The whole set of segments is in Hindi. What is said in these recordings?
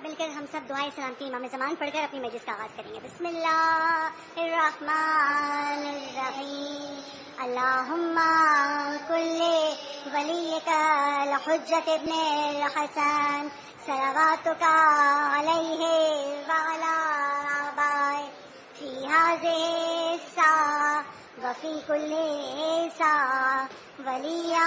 सब मिलकर हम सब दुआएँ सलामती इमाम जमान पढ़कर अपनी मजलिस का आगाज़ करेंगे। बिस्मिल्लाह अल्लाहुम्मा कुल्ले वली हसन। सलावात का वाला बाय फ़ी सा। कुल्ले सा। वलिया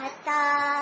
हता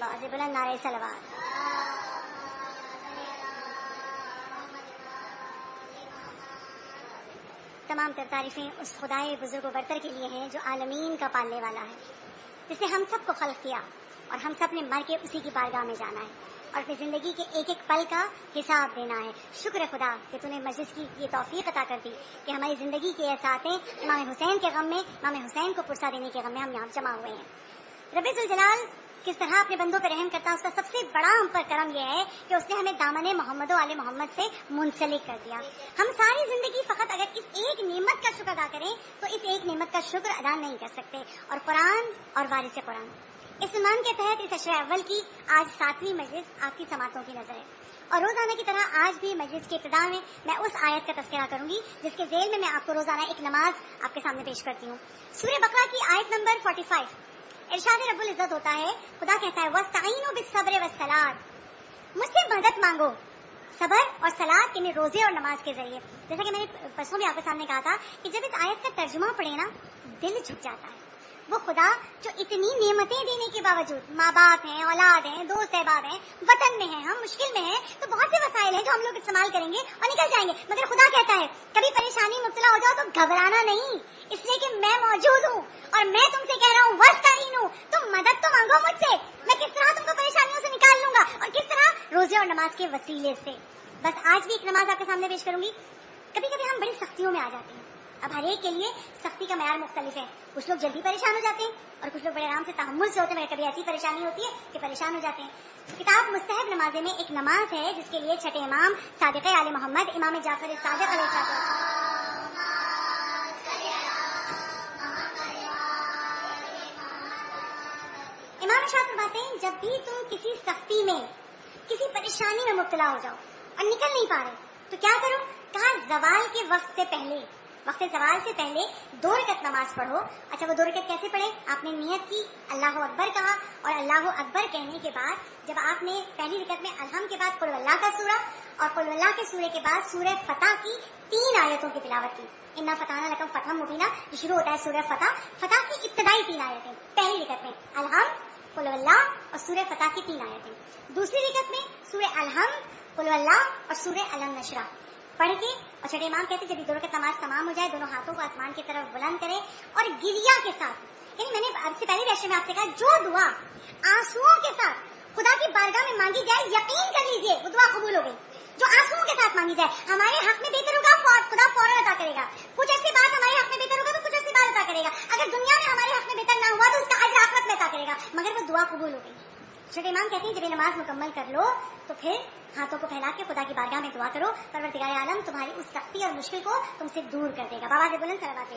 बहुत बोला, नारे सलवार। तमाम तर तारीफें उस खुदाए बुज़ुर्ग बरतर के लिए हैं, जो आलमीन का पालने वाला है। जिसने हम सबको खल किया। और हम सबने मर के उसी की बारगाह में जाना है और अपनी ज़िंदगी के एक एक पल का हिसाब देना है। शुक्र है खुदा कि तूने मस्जिद की ये तोफीक अता कर दी कि हमारी ज़िंदगी के एहसातें इमाम हुसैन के गम में, इमाम हुसैन को पुरसा देने के गम में हम यहाँ जमा हुए हैं। रबीजुल जलाल किस तरह अपने बंदों पर रहम करता है, उसका सबसे बड़ा हम पर करम यह है कि उसने हमें दामन मोहम्मद वाले मोहम्मद से मुंसलिक कर दिया। हम सारी ज़िंदगी फकत अगर इस एक नियमत का शुक्र अदा करें तो इस एक नियमत का शुक्र अदा नहीं कर सकते। और कुरान और वारिस कुरान। इस इमाम के तहत इस अशर अव्वल की आज सातवीं मजलिस आपकी समातों की नज़र है। और रोज़ाना की तरह आज भी मजलिस के इब्तदा में मैं उस आयत का तस्करा करूँगी, जिसके जेल में मैं आपको रोज़ाना एक नमाज़ आपके सामने पेश करती हूँ। सूर्य बकरा की आयत नंबर 45 इरशाद रबुल इज़्ज़त होता है, खुदा कहता है वस्ताइन व सलात मुझसे मदद मांगो, सबर और सलाद इन रोज़े और नमाज़ के ज़रिए। जैसा कि मैंने परसों भी आपके सामने कहा था कि जब इस आयत का तर्जुमा पढ़े ना, दिल झुक जाता है। वो खुदा जो इतनी नियमतें देने के बावजूद माँ बाप हैं, औलाद हैं, दोस्त अहबाब हैं, वतन में हैं, हम मुश्किल में हैं तो बहुत से वसाइल हैं जो हम लोग इस्तेमाल करेंगे और निकल जाएँगे। मगर खुदा कहता है, कभी परेशानी मुबतला हो जाओ तो घबराना नहीं, इसलिए कि मैं मौजूद हूँ और मैं तुमसे कह रहा हूँ, वस्ताहीन हूँ, तुम मदद तो मांगो मुझसे, मैं किस तरह तुमको परेशानियों से निकाल लूँगा और किस तरह रोज़े और नमाज़ के वसीले से? बस आज भी एक नमाज़ आपके सामने पेश करूँगी। कभी कभी हम बड़ी सख्तियों में आ जाते हैं। अब हर एक के लिए सख्ती का मैार मुख्तलिफ़ है। कुछ लोग जल्दी परेशान हो जाते हैं और कुछ लोग बड़े आराम से तहमुल से होते हैं कभी ऐसी परेशानी होती है कि परेशान हो जाते हैं। किताब मुस्तहब नमाजे में एक नमाज़ है, जिसके लिए छठे इमाम सादक आल मोहम्मद, इमाम जाफ़र सादक इमाम शाह फरमाते हैं, जब भी तुम किसी सख्ती में, किसी परेशानी में मुबतला हो जाओ और निकल नहीं पा रहे तो क्या करो? कहा, जवाल के वक्त से पहले वक्त सवाल से पहले दो रकत नमाज़ पढ़ो। अच्छा वो दो रकत कैसे पढ़े? आपने नियत की, अल्लाह अकबर कहा, और अल्लाह अकबर कहने के बाद, जब आपने पहली रकत में अलहम के बाद कुल्ला का सूरा, और कुल्ला के सूर्य के बाद सूर्य फतेह की तीन आयतों की तिलावत की। इन्ना फताना लकम फतम मुबीना शुरू होता है सूर्य फतेह। फतेह की इब्तदाई तीन आयतें, पहली रिकत में अलहम कुलवल्ला और सूर्य फतेह की तीन आयतें। दूसरी रिकत में सूर्य अलहम कुलवल्ला और सूर्य अलम नशरा पढ़ के और छठे इमाम कहते जब दोनों का तमाश तमाम हो जाए, दोनों हाथों को आसमान की तरफ़ बुलंद करे और गिरिया के साथ। यानी मैंने आपसे पहले रेशन में आपसे कहा, जो दुआ आंसुओं के साथ खुदा की बारगाह में मांगी जाए, यकीन कर लीजिए, वो दुआ कबूल हो गई। जो आंसुओं के साथ मांगी जाए, हमारे हक में बेहतर होगा फौज खुदा फ़ौरन अदा करेगा। कुछ ऐसी बात हमारे हक में बेहतर होगा तो कुछ ऐसी बात अदा करेगा। अगर दुनिया में हमारे हक में बेहतर ना हुआ तो उसका आज आखरत में अदा करेगा। मगर वो दुआ कबूल हो गई। छोटे इमाम कहते हैं, जब नमाज़ मुकम्मल कर लो तो फिर हाथों को फैला के खुदा की बारगाह में दुआ करो, परवरदिगार आलम, तुम्हारी उस सख्ती और मुश्किल को तुमसे दूर कर देगा। बाबा से बुलंद सलावत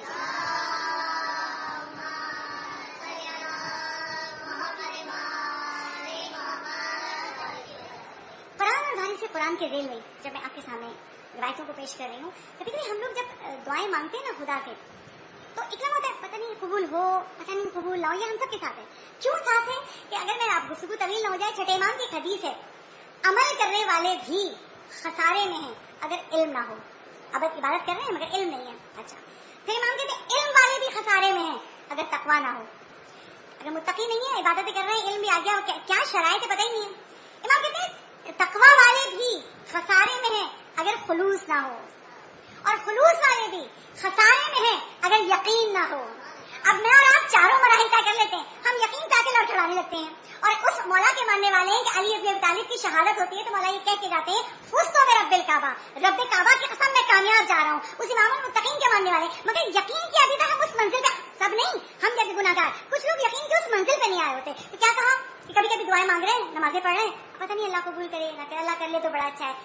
कुरान और वाणी से कुरान के रेल में, जब मैं आपके सामने रिवायतों को पेश कर रही हूँ कभी हम लोग जब दुआएँ मांगते हैं ना खुदा से तो इतना होता है, पता नहीं कबूल हो, पता नहीं कबूल ना हो ये हम सबके साथ है। क्यों साथ है? कि अगर मैं आप गुफ्तगू तवील ना हो जाए छठे इमाम की हदीस है। अमल करने वाले भी खसारे में हैं, अगर इल्म ना हो। अब इबादत कर रहे हैं, मगर इल्म नहीं है। अच्छा फिर इमाम कहते इल्म वाले भी खसारे में हैं, अगर तकवा ना हो। अगर मुत्तकी नहीं है, इबादत कर रहे हैं, इल्म भी आ गया, क्या शराय है पता ही नहीं है। इमाम कहते हैं, तकवा वाले भी खसारे में है, अगर खुलूस ना हो। और खुलूस वाले भी खसारे में हैं अगर यकीन ना हो। अब मैं और आप चारों मराहिल तय कर लेते हैं? हम यकीन ताके लौट चढ़ाने लगते हैं। और उस मौला के मानने वाले हैं कि अली अबी तालिब की शहादत होती है तो मौला ये कह के जाते हैं, फुस तो मेरा रब्बिल काबा। रब्बे काबा की कसम मैं कामयाब जा रहा हूँ। उस इमामुल मुत्तकीन के मानने वाले। मगर यकीन की अभी तक हम उस मंजिल पे सब नहीं, हम जैसे गुनाहगार कुछ लोग यकीन के उस मंजिल पे नहीं आए होते। तो क्या कहा कि कभी कभी दुआएँ मांग रहे हैं, नमाजें पढ़ रहे हैं? पता नहीं अल्लाह कबूल करे करे, अल्लाह कर ले तो बड़ा अच्छा है।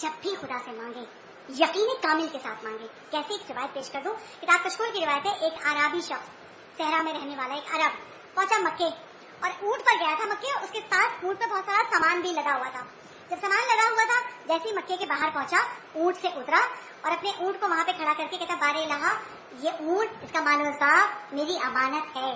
जब भी खुदा से मांगे यकीन कामिल के साथ मांगे। कैसे एक रिवायत पेश कर दूँ? किताब कशकोर की रिवायत है, एक अराबी शख्स, सहरा में रहने वाला एक अरब, पहुँचा मक्के, और ऊँट पर गया था मक्के उसके साथ ऊँट पर बहुत सारा सामान भी लगा हुआ था। जब सामान लगा हुआ था, जैसे ही मक्के के बाहर पहुँचा, ऊँट से उतरा, और अपने ऊँट को वहाँ पे खड़ा करके कहता, बारे लहा, ये ऊँट, इसका मानो साहब मेरी अमानत है,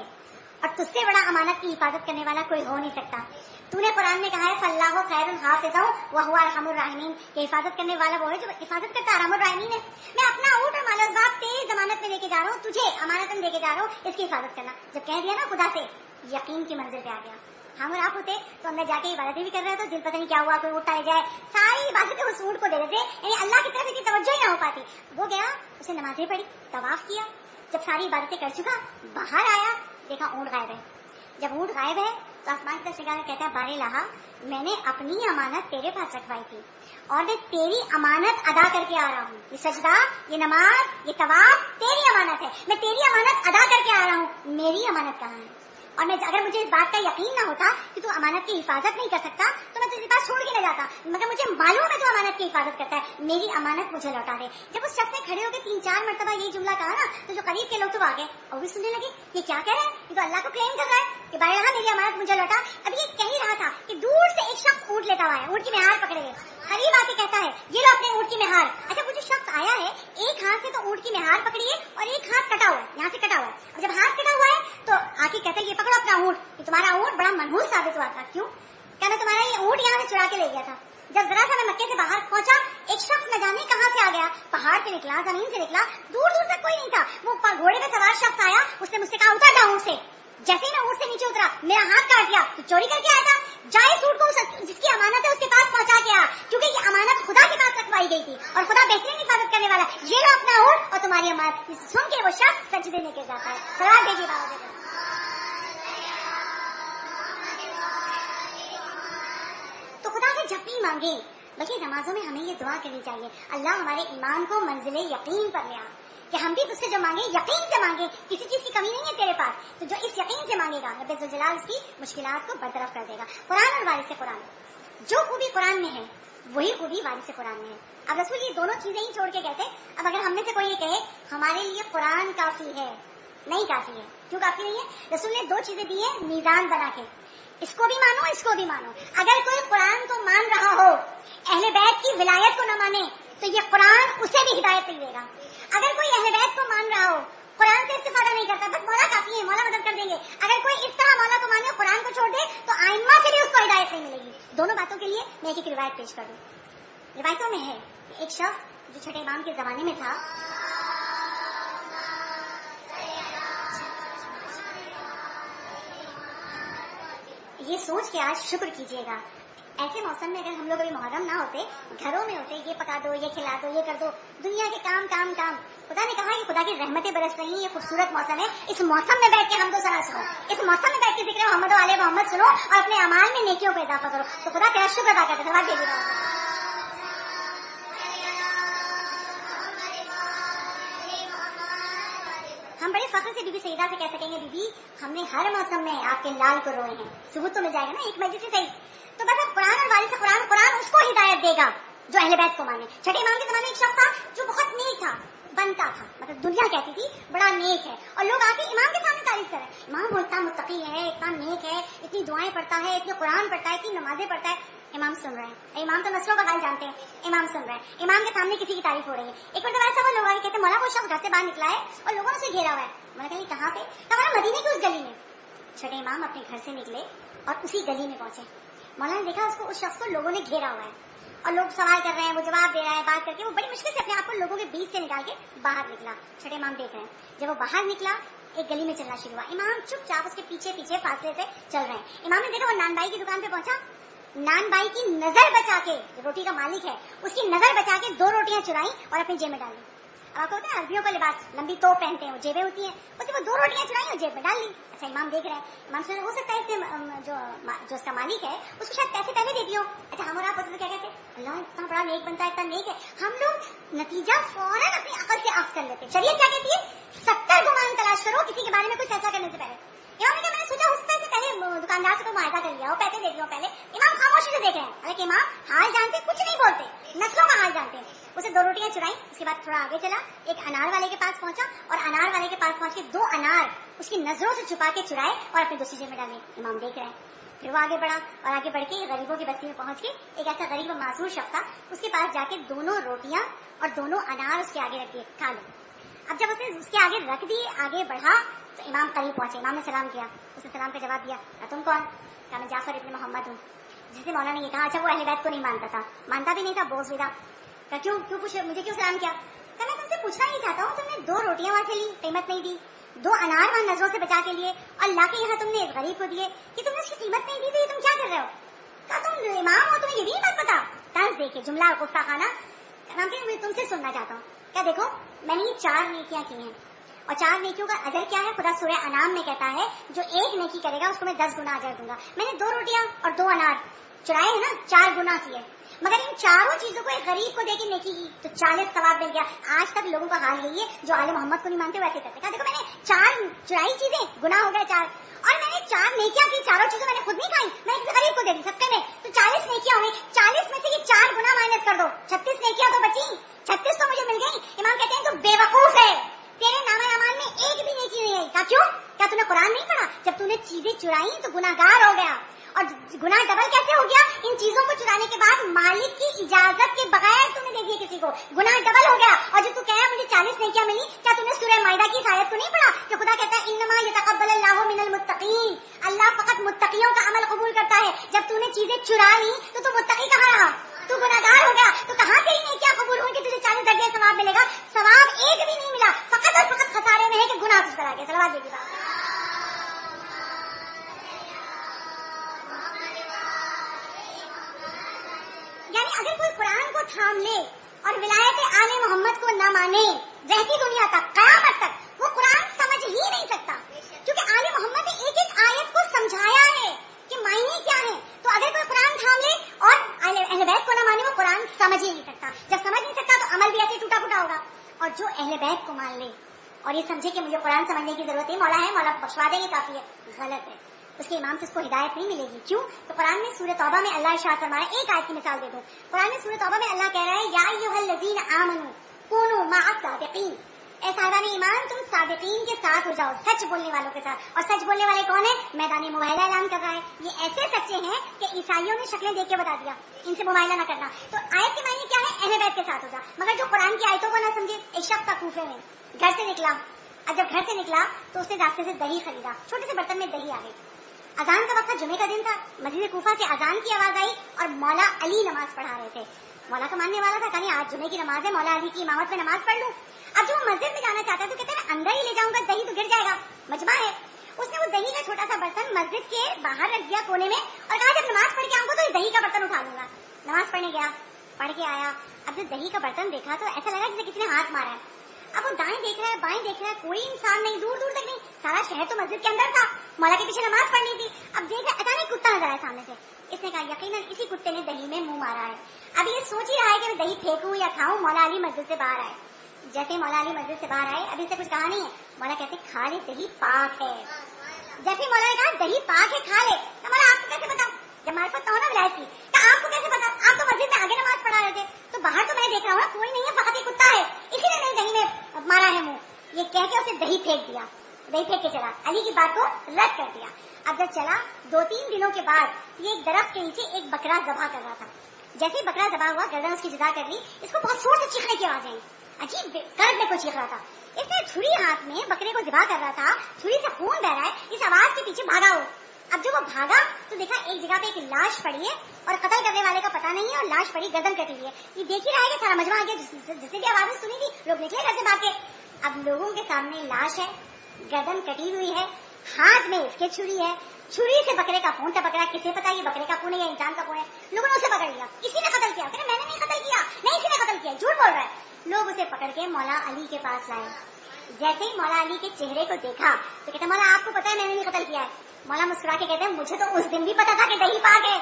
और तुझसे बड़ा अमानत की हिफाजत करने वाला कोई हो नहीं सकता। तूने कुरान में कहा है, फल्लाह खैर हाफिज वह रहमुर्राहिमीन कि हिफाजत करने वाला वो है जो हिफाजत करता रहमुर्राहिमीन है। मैं अपना ऊँट और मालस बाप तेज जमानत में लेके जा रहा हूँ, तुझे अमानत में लेके जा रहा हूँ, इसकी हिफाजत करना। जब कह दिया ना खुदा से, यकीन की मंजिल पे आ गया। हम और आप होते तो अंदर जाके इबादतें भी कर रहे थे दिल पता नहीं क्या हुआ, कोई उठा ले जाए, सारी इबादतें उस ऊँट को दे देते, यानी अल्लाह की तरफ़ इतनी तवज्जो ही ना हो पाती। वो गया, उसे नमाजें पढ़ी, तवाफ किया। जब सारी इबादतें कर चुका, बाहर आया, देखा ऊँट गायब है। जब ऊँट गायब है आसमान का शिकार कहता है, बारे लहा, मैंने अपनी अमानत तेरे पास रखवाई थी और मैं तेरी अमानत अदा करके आ रहा हूँ। ये सजदा, ये नमाज़, ये तवाब तेरी अमानत है। मैं तेरी अमानत अदा करके आ रहा हूँ। मेरी अमानत कहाँ है? और मैं अगर मुझे इस बात का यकीन ना होता कि तू अमानत की हिफाजत नहीं कर सकता तो मैं तुझे पास छोड़ के न जाता। मगर मुझे मालूम है तू अमानत की हिफाजत करता है। मेरी अमानत मुझे लौटा दे। जब उस शख्स ने खड़े होकर तीन चार मरतबा यही जुमला कहा ना तो जो करीब के लोग तो आ गए और भी सुनने लगे, ये क्या कह रहा है? तो अल्लाह को क्लेम कर रहा है कि भाई रहा, मेरी अमानत मुझे लौटा। अब ये कह ही रहा था कि दूर से एक शख्स ऊट लेता हुआ है ऊँट की मेहार पकड़े हुए। करीब आके कहता है, ये लो अपने ऊँट की मेहार। अच्छा वो शख्स आया है, एक हाथ से तो ऊँट की मेहार पकड़ी है और एक हाथ कटा हुआ है, यहाँ से कटा हुआ है। जब हाथ कटा हुआ है तो आके कहता है, ये पकड़ो अपना ऊँट। कि तुम्हारा ऊँट बड़ा मनहूस साबित हुआ था। क्यों? क्या मैं तुम्हारा ये ऊँट यहाँ से चुरा के ले गया था? जब जरा सा मैं मक्के से बाहर पहुँचा, एक शख्स न जाने कहाँ से आ गया। पहाड़ से निकला, ज़मीन से निकला दूर दूर तक कोई नहीं था। वो घोड़े पे सवार शख्स आया, उसने मुझसे कहा, उतर जा ऊँट से। जैसे ही मैं ऊँट से नीचे उतरा, मेरा हाथ काट दिया तो चोरी करके आया था। जाए सूट को जिसकी अमानत है, उसके पास पहुँचा गया, क्योंकि ये अमानत खुदा के पास रखवाई गई थी और खुदा बेहतरीन हिफाजत करने वाला ये लो अपना ऊँट और तुम्हारी अमानत। सुन के वो शख्स सजदे में गिर जाता है। सलाह दीजिए बाबा तो खुदा से भी मांगे, बल्कि नमाजों में हमें ये दुआ करनी चाहिए, अल्लाह हमारे ईमान को मंजिल यकीन पर ले आ। कि हम भी तुझसे जो मांगे, यकीन से मांगे, किसी चीज़ की कमी नहीं है तेरे पास तो जो इस यकीन से मांगेगा, रब्बे जलाल उसकी मुश्किलात को बरतरफ कर देगा। कुरान और वारिस कुरान। जो खूबी कुरान में है, वही खूबी वारिस कुरान में है। अब रसूल ये दोनों चीज़ें ही छोड़ के कहते अब अगर हमने से कोई ये कहे, हमारे लिए कुरान काफ़ी है, नहीं काफ़ी है। क्यों काफ़ी नहीं है? रसूल ने दो चीज़ें दी है, मीजान बना के। इसको भी मानो, इसको भी मानो। अगर कोई कुरान को मान रहा हो, अहले बैत की विलायत को न माने तो ये कुरान उसे भी हिदायत नहीं देगा। अगर कोई अहले बैत को मान रहा हो, कुरान से इस्तेफादा नहीं करता, बस मौला काफ़ी है, मौला मदद कर देंगे। अगर कोई इस तरह मौला को माने कुरान को छोड़ दे तो आइम्मा से भी उसको हिदायत नहीं मिलेगी। दोनों बातों के लिए मैं एक रिवायत पेश कर दूँ। रिवायतों में है, एक शख्स जो छठे इमाम के जमाने में था ये सोच के आज शुक्र कीजिएगा। ऐसे मौसम में अगर हम लोग अभी मुहर्रम ना होते, घरों में होते, ये पका दो, ये खिला दो, ये कर दो, दुनिया के काम काम काम। खुदा ने कहा कि खुदा की रहमतें बरस रही हैं, ये खूबसूरत मौसम है। इस मौसम में बैठ के हम दो सरा सुनो। इस मौसम में बैठ के ज़िक्र मोहम्मद वाले मोहम्मद सुनो और अपने अमाल में नेकियों को इजाफा करो। तो खुदा तेरा शुक्र अदा करते हम बड़े फख्र से बीबी सईदा से कह सकेंगे, बीबी, हमने हर मौसम में आपके लाल को रोए हैं। सबूत तो मिल जाएगा ना, एक मस्जिद से सही। तो बस अब कुरान और वाली से कुरान कुरान उसको हिदायत देगा, जो अहले बैत को माने। छठे इमाम के जमाने एक शख्स था, जो बहुत नेक था, बनता था। मतलब दुनिया कहती थी, बड़ा नेक है। और लोग आके इमाम के सामने तारीफ़ करें इमाम बोलता मुतकी है, इतना नेक है, इतनी दुआएँ पढ़ता है, इतनी कुरान पढ़ता है, इतनी नमाजें पढ़ता है। इमाम सुन रहे हैं। इमाम तो नस्लों का हाल जानते हैं। इमाम सुन रहे हैं। इमाम के सामने किसी की तारीफ़ हो रही है। एक बार तो ऐसा वो लोग आगे कहते मौला वो शख्स घर से बाहर निकला है और लोगों ने उसे घेरा हुआ है। मैंने कहा कहाँ पे? हमारा मदीने की उस गली में। छठे इमाम अपने घर से निकले और उसी गली में पहुँचे। मौला ने देखा, उसको उस शख्स को लोगों ने घेरा हुआ है। और लोग सवाल कर रहे हैं, वो जवाब दे रहा है, बात करके, वो बड़ी मुश्किल से अपने आप को लोगों के बीच से निकाल के बाहर निकला। छठे इमाम देख रहे हैं। जब वो बाहर निकला, एक गली में चलना शुरू हुआ। इमाम चुपचाप उसके पीछे पीछे फासले से चल रहे हैं। इमाम ने देखा, वो नानबाई की दुकान पे पहुँचा। नान बाई की नज़र बचा के रोटी का मालिक है, उसकी नज़र बचा के दो रोटियाँ चुराई और अपनी जेब में डाली। अब आपको होता है, अरबियों का लिबास, लंबी तो पहनते हैं जेबें होती हैं। उसने वो दो रोटियाँ चुराई और जेब में डाल ली। अच्छा इमाम देख रहे हैं। इमाम सोच हो सकता है जो जो उसका मालिक है, उसको शायद पैसे पहले दे दियो। अच्छा हम और आप क्या कहते अल्लाह, इतना बड़ा नेक बनता है, इतना नेक है। हम लोग नतीजा फ़ौरन अपनी अकल से आफ कर लेते शरीयत क्या कहती है? सत्तर गुमान तलाश करो, किसी के बारे में कुछ ऐसा करने से पहले। इमाम ने मैंने सोचा उस पैसे पहले दुकानदार से तो मुआयदा कर लिया पैसे दे दिया पहले। इमाम खामोशी से देख रहे हैं। हालाँकि इमाम, हाल जानते, कुछ नहीं बोलते, नस्लों का हाल जानते। हैं उसे दो रोटियाँ चुराई, उसके बाद थोड़ा आगे चला, एक अनार वाले के पास पहुँचा, और अनार वाले के पास पहुँच के दो अनार उसकी नज़रों से छुपा के चुराए, और अपने दूसरी जेब में डाले। इमाम देख रहे हैं। फिर वो आगे बढ़ा, और आगे बढ़ के गरीबों की बस्ती में पहुँच के, एक ऐसा गरीब और मासूर शख्स था, उसके पास जाके दोनों रोटियाँ और दोनों अनार उसके आगे रख दिए, खा लो। अब जब उसने उसके आगे रख दिए, आगे बढ़ा तो इमाम करीब पहुँचे, इमाम ने सलाम किया, उसने सलाम का जवाब दिया तुम कौन? कहा, मैं जाफ़र इब्न मोहम्मद हूँ। जिसे मौला ने कहा अच्छा वो अहले बैत को नहीं मानता था, मानता भी नहीं था, बोझ विदा कहा, क्यों क्यों पूछ, मुझे क्यों सलाम किया? कहा, मैं तुमसे पूछना ही चाहता हूँ, तुमने दो रोटियाँ वहाँ से ली, कीमत नहीं दी, दो अनार वहाँ नज़रों से बचा के लिए और ला के यहाँ तुमने एक गरीब को दिए, कि तुमने उसकी कीमत नहीं दी तो ये तुम क्या कर रहे हो? कहा, तुम इमाम हो, तुम्हें ये भी मत पता तर्ज देखे, जुमला गुस्सा खाना मैं तुमसे सुनना चाहता हूँ। क्या देखो, मैंने ये चार नेकियाँ की हैं और चार नेकियों का अजर क्या है? खुदा सूर्य अनाम में कहता है, जो एक नेकी करेगा, उसको मैं दस गुना अजर दूँगा। मैंने दो रोटियाँ और दो अनार चुराए है ना, चार गुना किए। मगर इन चारों चीज़ों को एक गरीब को देके नेकी की तो चालीस सवाब मिल गया आज तक लोगों का हाल यही है, जो आले मोहम्मद को नहीं मानते, वैसे करते। कहा, देखो, मैंने चार चुराई चीज़ें, गुना हो गया चार। और मैंने चार नेकियाँ की चारों चीज़ें मैंने खुद नहीं खाई, मैं किसी गरीब को दे दी, सबके में। तो चालीस नेकियाँ हुई चालीस में से ये चार गुना माइनस कर दो। छत्तीस नेकियाँ तो बची। छत्तीस तो मुझे मिल गई। इमाम कहते हैं तो बेवकूफ़ है। तेरे नामा अमान में एक भी नेकी नहीं आई क्या क्यों? क्या तूने कुरान नहीं पढ़ा? जब तूने चीज़ें चुराई तो गुनागार हो गया। और गुनाह डबल कैसे हो गया? इन चीज़ों को चुराने के बाद मालिक की इजाज़त के बगैर तूने दे दिया किसी को। गुनाह डबल हो गया। और जब तू कह मुझे चालीस नहीं क्या मिली। क्या तूने सूर्य मायदा की शायद को नहीं पढ़ा? कि खुदा कहता है इनमा ये तकबल अल्लाह मिनल मुत्तकीन। अल्लाह फकत मुत्तकियों का अमल कबूल करता है। जब तूने चीज़ें चुरा ली तो तू मुत्तकी कहाँ रहा? तू गुनागार हो गया। तो कहाँ से ही क्या कबूल? कि तुझे चालीस दर्जे सवाब मिलेगा। सवाब एक भी नहीं मिला। फकत और फकत खसारे में है कि गुनाह तुझ करा गया। सलावाद देगी बात यानी अगर कोई कुरान को थाम ले और विलायत आले मोहम्मद को न माने रहती दुनिया तक, कयामत तक, वो कुरान समझ ही नहीं सकता। क्योंकि आले मोहम्मद ने एक एक आयत को समझाया है। कि मायने क्या है? तो अगर कोई कुरान थाम ले और अहले बैत को न माने, वो कुरान समझ ही नहीं सकता। जब समझ नहीं सकता तो अमल भी ऐसे टूटा फूटा होगा। और जो अहले बैत को मान ले और ये समझे कि मुझे कुरान समझने की ज़रूरत है, मौला है, मौला बख्शवा देंगे, काफ़ी है। गलत है। उसके इमाम से उसको हिदायत नहीं मिलेगी। क्यों? तो कुरान में सूरत तौबा में अल्लाह शाह फरमाया, एक आयत की मिसाल दे दो। कुरान में सूरत तौबा में अल्लाह कह रहा है, या आमनु, कूनु ए साहिबान ईमान तुम सादिकीन के साथ हो जाओ, सच बोलने वालों के साथ। और सच बोलने वाले कौन है? मैदानी मुबाइला ऐलान कर रहा है। ये ऐसे सच्चे हैं कि ईसाइयों ने शक्लें देख के बता दिया, इनसे मुबाइला न करना। तो आयत के मायने क्या है? अहले के साथ हो जा। मगर जो कुरान की आयतों को ना समझे, एक शख्स था कूफे में घर से निकला। और जब घर से निकला तो उसने रास्ते से दही खरीदा। छोटे से बर्तन में दही आ गई। अजान का वक्त जुमे का दिन था। मस्जिद कूफा से अजान की आवाज़ आई और मौला अली नमाज़ पढ़ा रहे थे। मौला का मानने वाला था कहीं आज जुमे की नमाज़ है, मौला अली की इमामत में नमाज़ पढ़ लूँ। अब जो मस्जिद में जाना चाहता है तो कहते हैं अंदर ही ले जाऊँगा, दही तो गिर जाएगा। मजमा है। उसने वो दही का छोटा सा बर्तन मस्जिद के बाहर रख दिया कोने में, और कहा, जब नमाज़ पढ़ के आऊँगा तो दही का बर्तन उठा लूँगा। नमाज़ पढ़ने गया, पढ़ के आया। अब जब दही का बर्तन देखा तो ऐसा लगा जैसे किसी ने हाथ मारा है। अब वो दाएँ देख रहा है, बाएँ देख रहा है, कोई इंसान नहीं दूर दूर तक नहीं, सारा शहर तो मस्जिद के अंदर था। मौला के पीछे नमाज़ पढ़नी थी। अब देख रहा अचानक कुत्ता नज़र आया सामने से। इसने कहा, यकीनन, इसी कुत्ते ने दही में मुँह मारा है। अब ये सोच ही रहा है कि मैं दही फेंकूं या खाऊं मौला अली मस्जिद से बाहर आए। जैसे मौला अली मस्जिद से बाहर आए अभी से कुछ कहा नहीं है। मौला कहते खा ले दही पाक है। जैसे मौला ने कहा, दही पाक है, खा ले। तो मौला, आपको कैसे बताओ जब मार्फत तो ना विलायत की। तो आपको कैसे पता? आप तो मस्जिद में आगे नमाज़ पढ़ा रहे थे। तो बाहर तो मैं देख रहा हूँ कोई नहीं है फकत कुत्ता है। इसीलिए नहीं दही में मारा है मुँह। ये कह के उसे दही फेंक दिया। दही फेंक के चला। अली की बात को रद्द कर दिया। अब जब चला दो तीन दिनों के बाद, ये एक दरख्त के नीचे एक बकरा जबा कर रहा था। जैसे ही बकरा दबा हुआ, गर्दन उसकी जुदा कर ली, इसको बहुत ज़ोर से चीखने की आवाज़ आई। अजीब कर्द में कोई चीख रहा था। इसने छुरी हाथ में बकरे को दिबा कर रहा था, छुरी से खून बह रहा है, इस आवाज़ के पीछे भागा हो अब जब वो भागा तो देखा एक जगह पे एक लाश पड़ी है और कत्ल करने वाले का पता नहीं है और लाश पड़ी गर्दन कटी हुई है। ये देख ही रहा है कि सारा मजमा आ गया जिसे भी आवाज़ सुनी थी, लोग निकले घर से भाग के। अब लोगों के सामने लाश है, गर्दन कटी हुई है हाथ में इसके छुरी है। छुरी से बकरे का खून था बकरा किसे पता ये बकरे का खून है या इंसान का खून है? लोगों ने उसे पकड़ लिया। किसी ने कतल किया? मैंने नहीं कतल किया। नहीं, किसी ने कतल किया। झूठ बोल रहा है। लोग उसे पकड़ के मौला अली के पास लाए। जैसे ही मौला अली के चेहरे को देखा तो कहते मौला, आपको पता है मैंने नहीं कतल किया है? मौला मुस्कुरा के कहते हैं, मुझे तो उस दिन भी पता था कि दही पाक है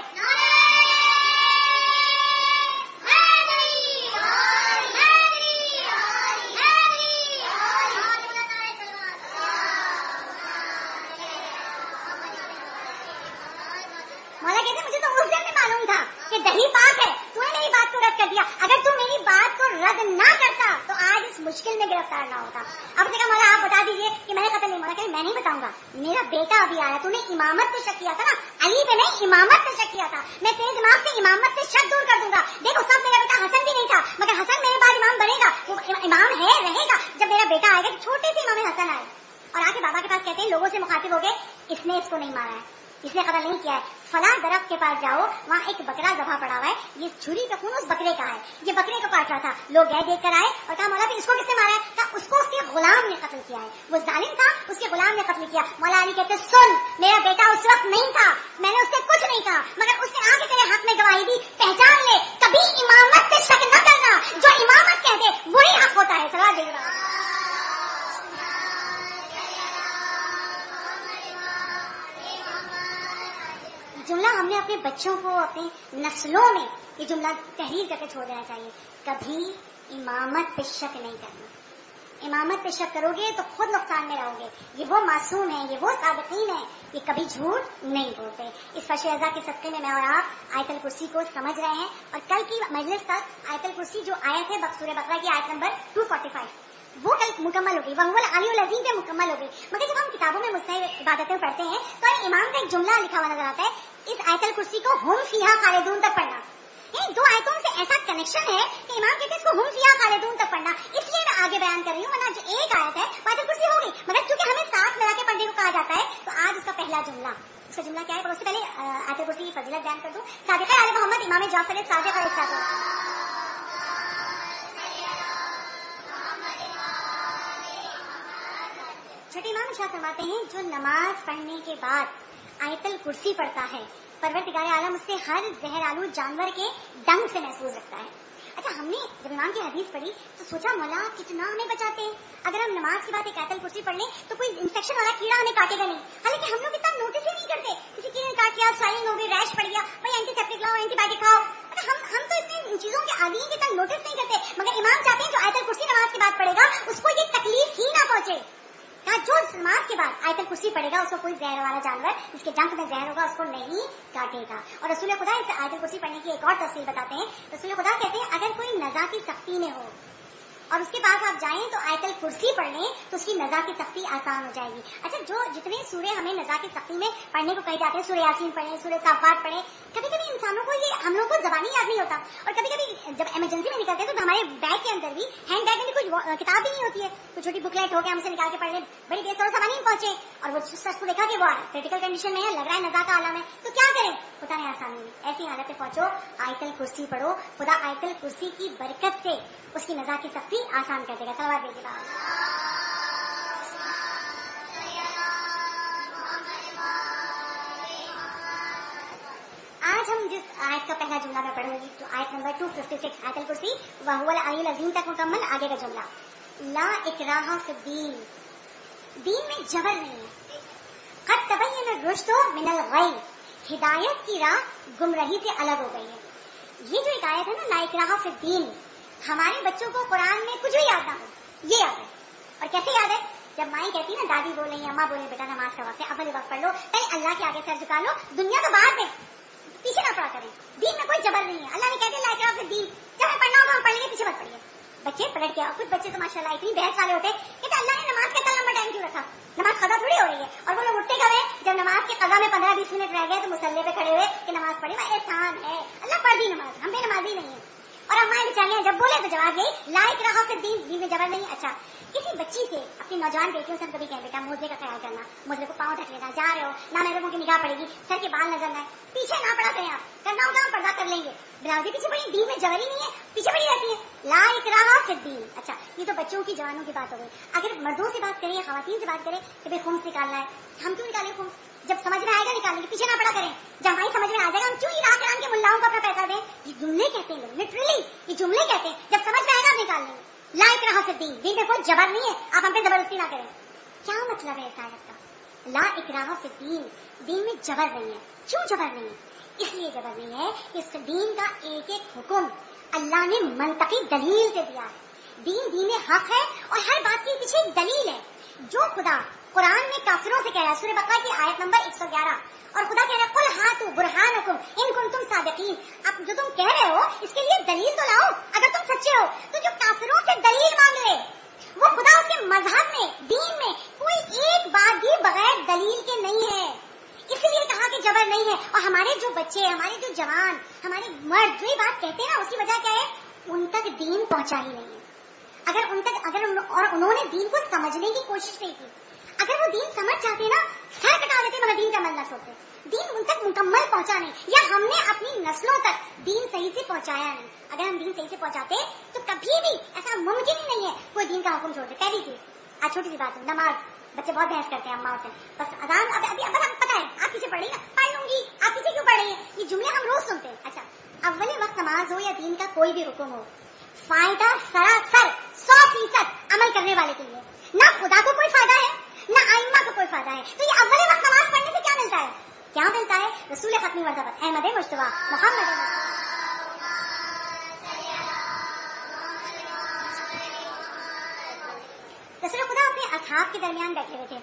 मौला कहते मुझे तो उस दिन भी मालूम था कि दही पाक है तूने मेरी बात को रद्द कर दिया अगर तू मेरी बात को रद्द ना करता तो आज इस मुश्किल में गिरफ़्तार ना होता। अब देखा मौला, आप बता दीजिए कि मैंने कतल नहीं मौला कहीं मैं नहीं बताऊँगा। मेरा बेटा अभी आया तूने इमामत पे शक किया था ना? अली पे नहीं, इमामत पे शक किया था। मैं तेरे दिमाग से इमामत से शक दूर कर दूँगा। देखो, सब मेरा बेटा हसन भी नहीं था, मगर हसन मेरे बाद इमाम बनेगा। वो इमाम है, रहेगा। जब मेरा बेटा आएगा छोटे से इमाम हसन आए। और आके बाबा के पास कहते हैं, लोगों से मुखातिब हो गए, इसने इसको नहीं मारा है। इसने कतल नहीं किया है। फला दरख्त के पास जाओ, वहाँ एक बकरा दबा पड़ा हुआ है। ये छुरी का खून उस बकरे का है। ये बकरे को काट रहा था। लोग गए देख कर आए और कहा, मौला इसको किसने मारा है? कहा, उसको उसके गुलाम ने कत्ल किया है। वो जालिम था, उसके गुलाम ने कत्ल किया। मौला अली कहते, सुन, मेरा बेटा उस वक्त नहीं था। मैंने उससे कुछ नहीं कहा, मगर उसने आके तेरे हाथ में गवाही दी। पहचान ले, कभी इमामत से शक न करना। जो इमामत कहते वही हक होता है। सलाह दे जुमला हमने अपने बच्चों को अपनी नस्लों में ये जुमला तहरीर करके छोड़ देना चाहिए। कभी इमामत पे शक नहीं करना। इमामत पे शक करोगे तो खुद नुकसान में रहोगे। ये वो मासूम है, ये वो सादकीन है, ये कभी झूठ नहीं बोलते। इस फशेजा के सदके में मैं और आप आयतल कुर्सी को समझ रहे हैं और कल की मजलिस तक आयतल कुर्सी जो आयत है बकसूर बकरा की आयत नंबर 245 वो कल मुकम्मल होगी वह अली अजीम पे मुकम्मल होगी मगर जब हम किताबों में मुस्तैद इबादतें पढ़ते हैं तो इमाम का एक जुमला लिखा हुआ नज़र आता है। इस आयतल कुर्सी को हम फिहा खालिदून तक पढ़ना। इन दो आयतों से ऐसा कनेक्शन है कि इमाम कहते हैं इसको हम फिहा खालिदून तक पढ़ना। इसलिए मैं आगे बयान कर रही हूँ, वरना जो एक आयत है आयतल कुर्सी होगी मगर चूँकि हमें साथ मिला के पढ़ने को कहा जाता है तो आज उसका पहला जुमला। उसका जुमला क्या है? पर उससे पहले आयतल कुर्सी की फजीलत बयान कर दूँ। सादिक आल मोहम्मद, इमाम जाफ़र सादिक और छठी इमाम शाह फरमाते हैं, जो नमाज़ पढ़ने के बाद आयतल कुर्सी पढ़ता है, परवरदिगार आलम उससे हर जहर आलू जानवर के डंग से महसूस रखता है। अच्छा हमने जब इमाम की हदीस पढ़ी तो सोचा, मौला कितना हमें बचाते हैं? अगर हम नमाज़ के बाद एक आयतल कुर्सी पढ़ लें तो कोई इंफेक्शन वाला कीड़ा हमें काटेगा नहीं। हालाँकि हम लोग इतना नोटिस ही नहीं करते किसी कीड़े ने काट लिया स्वाइलिंग हो गई रैश पड़ गया, भाई एंटीसेप्टिक लाओ एंटीबायोटिक खाओ। अच्छा हम हम तो इतने इन चीज़ों के आदि कि नोटिस नहीं करते, मगर इमाम चाहते हैं जो आयतल कुर्सी नमाज़ के बाद पढ़ेगा, उसको ये तकलीफ़ ही ना पहुँचे। कहा जो मार के बाद आयतल कुर्सी पड़ेगा उसको कोई जहर वाला जानवर जिसके जंक में जहर होगा, उसको नहीं काटेगा। और रसूल खुदा इस आयतल कुर्सी पड़ने की एक और तस्वीर बताते हैं। रसूल खुदा कहते हैं, अगर कोई नजा की सख्ती में हो और उसके पास आप जाएँ तो आयतल कुर्सी पढ़ लें तो उसकी नजा की सख्ती आसान हो जाएगी। अच्छा जो जितने सूर्य हमें नजा की सख्ती में पढ़ने को कहे जाते हैं सूर्य यासीन पढ़े सूर्य साफात पढ़े कभी कभी इंसानों को ये, हम लोग को जबानी याद नहीं होता। और कभी कभी जब इमरजेंसी में निकलते हैं तो हमारे बैग के अंदर भी हैंड बैग में कुछ किताब भी नहीं होती है। कुछ छोटी बुकलेट हो गया हमसे निकाल के पढ़ लें, बड़ी देर थोड़ा जबानी पहुँचे, और वो शख्स को देखा कि वो क्रिटिकल कंडीशन में है, लग रहा है नजा का आलम है तो क्या करें? खुदा ने आसानी ऐसी हालत में पहुंचो, आयतल कुर्सी पढ़ो। खुदा आयतल कुर्सी की बरकत से उसकी नजा की सख्ती आसान कर देगा। सलवार भेजिएगा आज हम जिस आयत का पहला जुमला में पढ़ेंगे तो आयत नंबर 256 आयतल कुर्सी, वहुवल अली अजीम तक मुकम्मल आगे का जुमला। ला दीन। दीन में जबर नहीं है। तबैन रुश्तो मिनल हिदायत की राह गुमराही से अलग हो गई है। ये जो एक आयत है ना ला इकराह दीन, हमारे बच्चों को कुरान में कुछ भी याद ना हो, ये याद है। और कैसे याद है? जब माई कहती है ना, दादी बोले अम्मा बोले बेटा नमाज़ का वक्त है अव्वल वक्त पढ़ लो पहले अल्लाह के आगे सर झुका लो, दुनिया तो बाहर में पीछे ना पड़ा करें। दीन में कोई जबर नहीं है। अल्लाह ने कहते लाइक फिर दीन, जब पढ़ना होगा, हम पढ़ेंगे, पीछे मत पढ़िए। बच्चे पलट गया कुछ बच्चे तो माशाल्लाह इतनी बहस वाले होते कहते अल्लाह ने नमाज़ का कल नंबर टाइम क्यों रखा? नमाज़ कदा थोड़ी हो रही है। और वो लोग उठते है? जब नमाज़ के कदा में पंद्रह बीस मिनट रह गए तो मुसल्ले पे खड़े हुए कि नमाज़ पढ़े वह एहसान है। अल्लाह पढ़ दी नमाज़, हम बेनमाजी नहीं है। और हमारे बेचारे जब बोले तो जवाब यही लाइक रहा फिर दीन दीन में जबर नहीं अच्छा। किसी बच्ची से अपनी नौजवान बेटियों से कभी कहें, बेटा मोजे का ख्याल करना मोजे को पाँव ढक लेना, जा रहे हो, ना मेरे की निगाह पड़ेगी, सर के बाल नज़र ना पीछे ना पड़ा करें आप, करना होगा, हम पर्दा कर लेंगे। ब्लाउजी पीछे पड़ी दीन में जबरी नहीं है, पीछे पड़ी रहती है। ला इकराहा फिर अच्छा ये तो बच्चों की जवानों की बात हो गई। अगर मर्दों से बात करें या खातन से बात करें कि भाई खुम्स निकालना है। हम क्यों निकालें खुम्स जब समझ में आएगा निकालने पीछे ना पड़ा करें। जब हमारी समझ में आ जाएगा, हम क्यों इराक ईरान के मुल्लाओं को अपना पैसा दें? ये जुमले कहते हैं लिटरली ये जुमले कहते हैं। जब समझ में आएगा निकाल लेंगे। लाइक रहा से दीन। में कोई जबर नहीं है। आप हम पे ज़बरदस्ती ना करें। क्या मतलब है इस आयत का ला इकराह से दीन। दीन में जबर नहीं है। क्यों जबर नहीं है? इसलिए जबर नहीं है इस दीन का एक एक हुक्म अल्लाह ने मनतकी दलील से दिया है। दीन दीन हक है और हर बात के पीछे एक दलील है। जो खुदा कुरान में काफिरों से कह रहा है सूर्य बकरा की आयत नंबर 111 और खुदा कह रहा है कुल हाथू बुरहान हुकुम इन कुन तुम सादकीन। अब जो तुम कह रहे हो इसके लिए दलील तो लाओ। अगर तुम सच्चे हो तो जो काफिरों से दलील मांग रहे वो खुदा उसके मज़हब में दीन में कोई एक बात भी बगैर दलील के नहीं है। इसलिए कहा कि जबर नहीं है। और हमारे जो बच्चे हमारे जो जवान हमारे मर्द जो ये बात कहते हैं ना उसकी वजह क्या है? उन तक दीन पहुँचा ही नहीं है। अगर उन तक अगर उन, और उन्होंने दीन को समझने की कोशिश नहीं की अगर वो दीन समझ जाते ना, सर कटा देते मगर दीन का अमल न दीन उन तक मुकम्मल पहुँचा नहीं। या हमने अपनी नस्लों तक दीन सही से पहुँचाया नहीं। अगर हम दीन सही से पहुंचाते तो कभी भी ऐसा मुमकिन ही नहीं है कोई दीन का हुक्म छोड़ दे पहली चीज़, आज छोटी सी बात है, नमाज़। बच्चे बहुत बहस करते हैं, अम्मा से बस अजान, अभी अभी अब पता है, आप किसे पढ़ रही ना पढ़ लूँगी, आप किसे क्यों पढ़ रही है? ये जुमले हम रोज सुनते हैं। अच्छा अव्वल वक्त नमाज़ हो या दीन का कोई भी हुक्म हो, फ़ायदा सरासर सौ फ़ीसद अमल करने वाले के लिए। ना खुदा को कोई फ़ायदा है। ना आइमा को कोई फ़ायदा है। तो ये अव्वल वक्त नमाज़ पढ़ने से क्या मिलता है? क्या मिलता है? रसूल खत्मी मरतबत अहमद मुश्तबा, मोहम्मद रसूल खुदा अपने असाब के दरमियान बैठे हुए थे।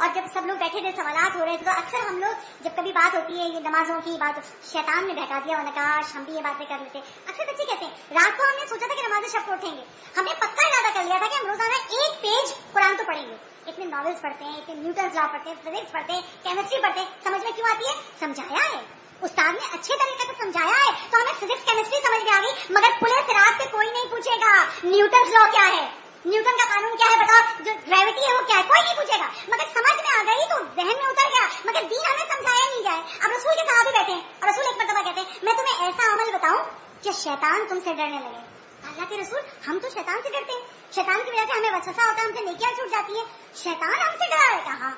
और जब सब लोग बैठे थे सवाल हो रहे थे तो अक्सर हम लोग, जब कभी बात होती है, ये नमाजों की बात शैतान ने बहका दिया, उन्होंने कहा हम भी ये बातें कर लेते। अक्सर बच्चे कहते हैं, रात को हमने सोचा था कि नमाज़ शब्द उठेंगे। हमने पक्का इरादा कर लिया था कि हम रोज़ाना एक पेज कुरान तो पढ़ेंगे। इतने नॉवेल्स पढ़ते हैं, इतने न्यूटन लॉ पढ़ते हैं फिजिक्स पढ़ते हैं केमिस्ट्री पढ़ते हैं, समझ में क्यों आती है? समझाया है। उस्ताद ने अच्छे तरीके से समझाया है तो हमें फिजिक्स केमिस्ट्री समझ में आ गई, मगर पुलिस रात से कोई नहीं पूछेगा न्यूटन लॉ क्या है? न्यूटन का कानून क्या है बताओ, जो ग्रेविटी है वो क्या है? कोई नहीं पूछेगा। मगर समझ में आ गई तो जहन में उतर गया, मगर दीन हमें समझाया नहीं जाए अब रसूल के साथ बैठे हैं और रसूल एक मरतबा कहते हैं, मैं तुम्हें ऐसा अमल बताऊँ, कि शैतान तुमसे डरने लगे। अल्लाह के रसूल, हम तो शैतान से डरते हैं। शैतान की वजह से हमें वसवसा होता है, हमसे नेकियाँ छूट जाती है। शैतान हमसे डरा है कहा?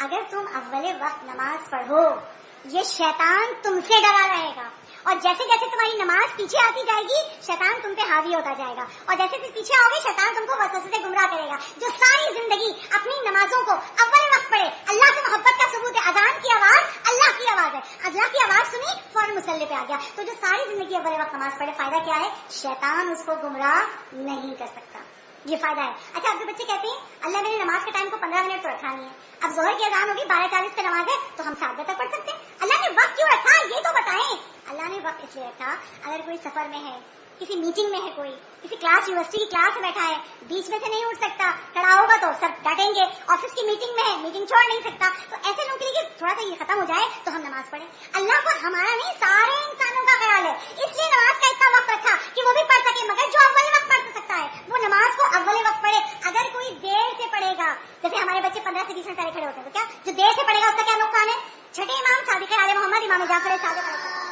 अगर तुम अव्वल वक्त नमाज़ पढ़ो, ये शैतान तुमसे डरा रहेगा। और जैसे जैसे तुम्हारी नमाज़ पीछे आती जाएगी, शैतान तुम पे हावी होता जाएगा। और जैसे जैसे पीछे आओगे, शैतान तुमको वसवसे से गुमराह करेगा। जो सारी ज़िंदगी अपनी नमाजों को अव्वल वक्त पढ़े अल्लाह की मोहब्बत का सबूत है, अजान की आवाज़, अल्लाह की आवाज़ है। अल्लाह की आवाज़ सुनी, फ़ौरन मुसल्ले पे आ गया। तो जो सारी ज़िंदगी अव्वल वक्त नमाज़ पढ़े, फ़ायदा क्या है? शैतान उसको गुमराह नहीं कर सकता। ये फ़ायदा है। अच्छा जो बच्चे कहते हैं, अल्लाह मेरी नमाज़ के टाइम को पंद्रह मिनट तो रखा नहीं है। अब जोहर की अजान होगी, बारह चालीस पे नमाज़ है तो हम सात बजे तक पढ़ सकते हैं। अल्लाह ने वक्त क्यों रखा? ये तो बताएँ। अल्लाह ने वक्त इसलिए रखा, अगर कोई सफ़र में है किसी मीटिंग में है कोई, किसी क्लास यूनिवर्सिटी की क्लास में बैठा है, बीच में से नहीं उठ सकता, खड़ा होगा तो सब डटेंगे ऑफ़िस की मीटिंग में है मीटिंग छोड़ नहीं सकता। तो ऐसे लोगों के थोड़ा सा ये खत्म हो जाए तो हम नमाज़ पढ़े। अल्लाह को हमारा नहीं, सारे इंसानों का ख्याल है। इसलिए नमाज़ का इतना वक्त रखा कि वो भी पढ़ सके, मगर जो अव्वल वक्त पढ़ सकता है, वो नमाज़ को अव्वल वक्त पढ़े। अगर कोई देर से पढ़ेगा, जैसे हमारे बच्चे पंद्रह से बीस मिनट पहले खड़े होते हैं तो क्या जो देर से पढ़ेगा उसका क्या नुकसान है? छठे इमाम, सादिक आले मोहम्मद, इमाम जाफ़र सादिक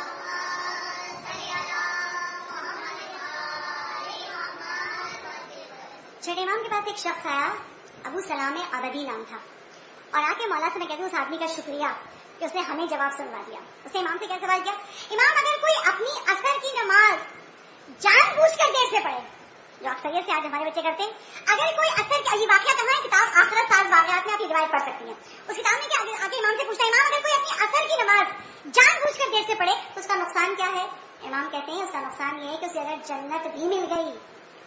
छठे इमाम के पास एक शख्स आया अबू सलाम अबदी नाम था। और आके मौला से मैं कहती हूँ उस आदमी का शुक्रिया कि उसने हमें जवाब सुनवा दिया। उसने इमाम से क्या सवाल किया? इमाम अगर कोई अपनी असर की नमाज़ जानबूझ कर देर से पढ़े जो अक्सरियत से आज हमारे बच्चे करते हैं अगर कोई असर की ये वाक्य कहा है किताब आखिरत सात वाकयात में आप ये रिवायत पढ़ सकती हैं। उस किताब में आगे, आगे इमाम से पूछता इमाम अगर कोई अपनी असर की नमाज़ जानबूझ कर देर से पढ़े तो उसका नुकसान क्या है? इमाम कहते हैं उसका नुकसान ये है कि उसे अगर जन्नत भी मिल गई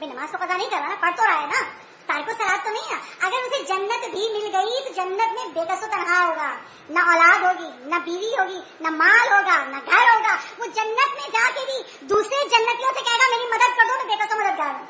भाई नमाज़ तो पता नहीं कर रहा ना पढ़ तो रहा है ना। तारको सलाद तो नहीं है। अगर उसे जन्नत भी मिल गई तो जन्नत में बेकसो तनहा होगा। न औलाद होगी, न बीवी होगी, न माल होगा, न घर होगा। वो जन्नत में जाके भी दूसरे जन्नतियों से कहेगा, मेरी मदद कर दो, मैं बेकसो मददगार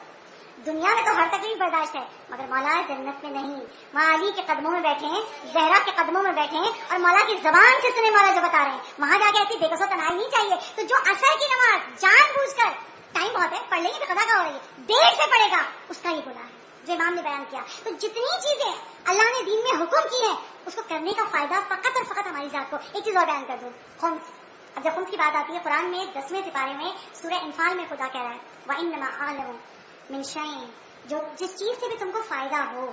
दुनिया में तो हर तकलीफ़ बर्दाश्त है, मगर मौला जन्नत में नहीं। वहाँ अली के कदमों में बैठे हैं, जहरा के कदमों में बैठे हैं, और मौला की जबान से सुने मौला जो बता रहे हैं। वहाँ जाके ऐसी बेकसो तनाई नहीं चाहिए। तो जो असर की नमाज़ जान बूझ कर टाइम बहुत है, पढ़ लेंगे तो कदा का हो रही देर से पड़ेगा उसका ही गुना है, जो इमाम ने बयान किया। तो जितनी चीज़ें अल्लाह ने दीन में हुक्म की है, उसको करने का फ़ायदा फकत और फकत हमारी जात को। एक चीज़ और बयान कर दो, खुम्स। अब जब खुम्स की बात आती है, कुरान में दसवें सिपारे में सूर्य इंफाल में खुदा कह रहा है, वह इन मिनशाइन जो जिस चीज़ से भी तुमको फ़ायदा हो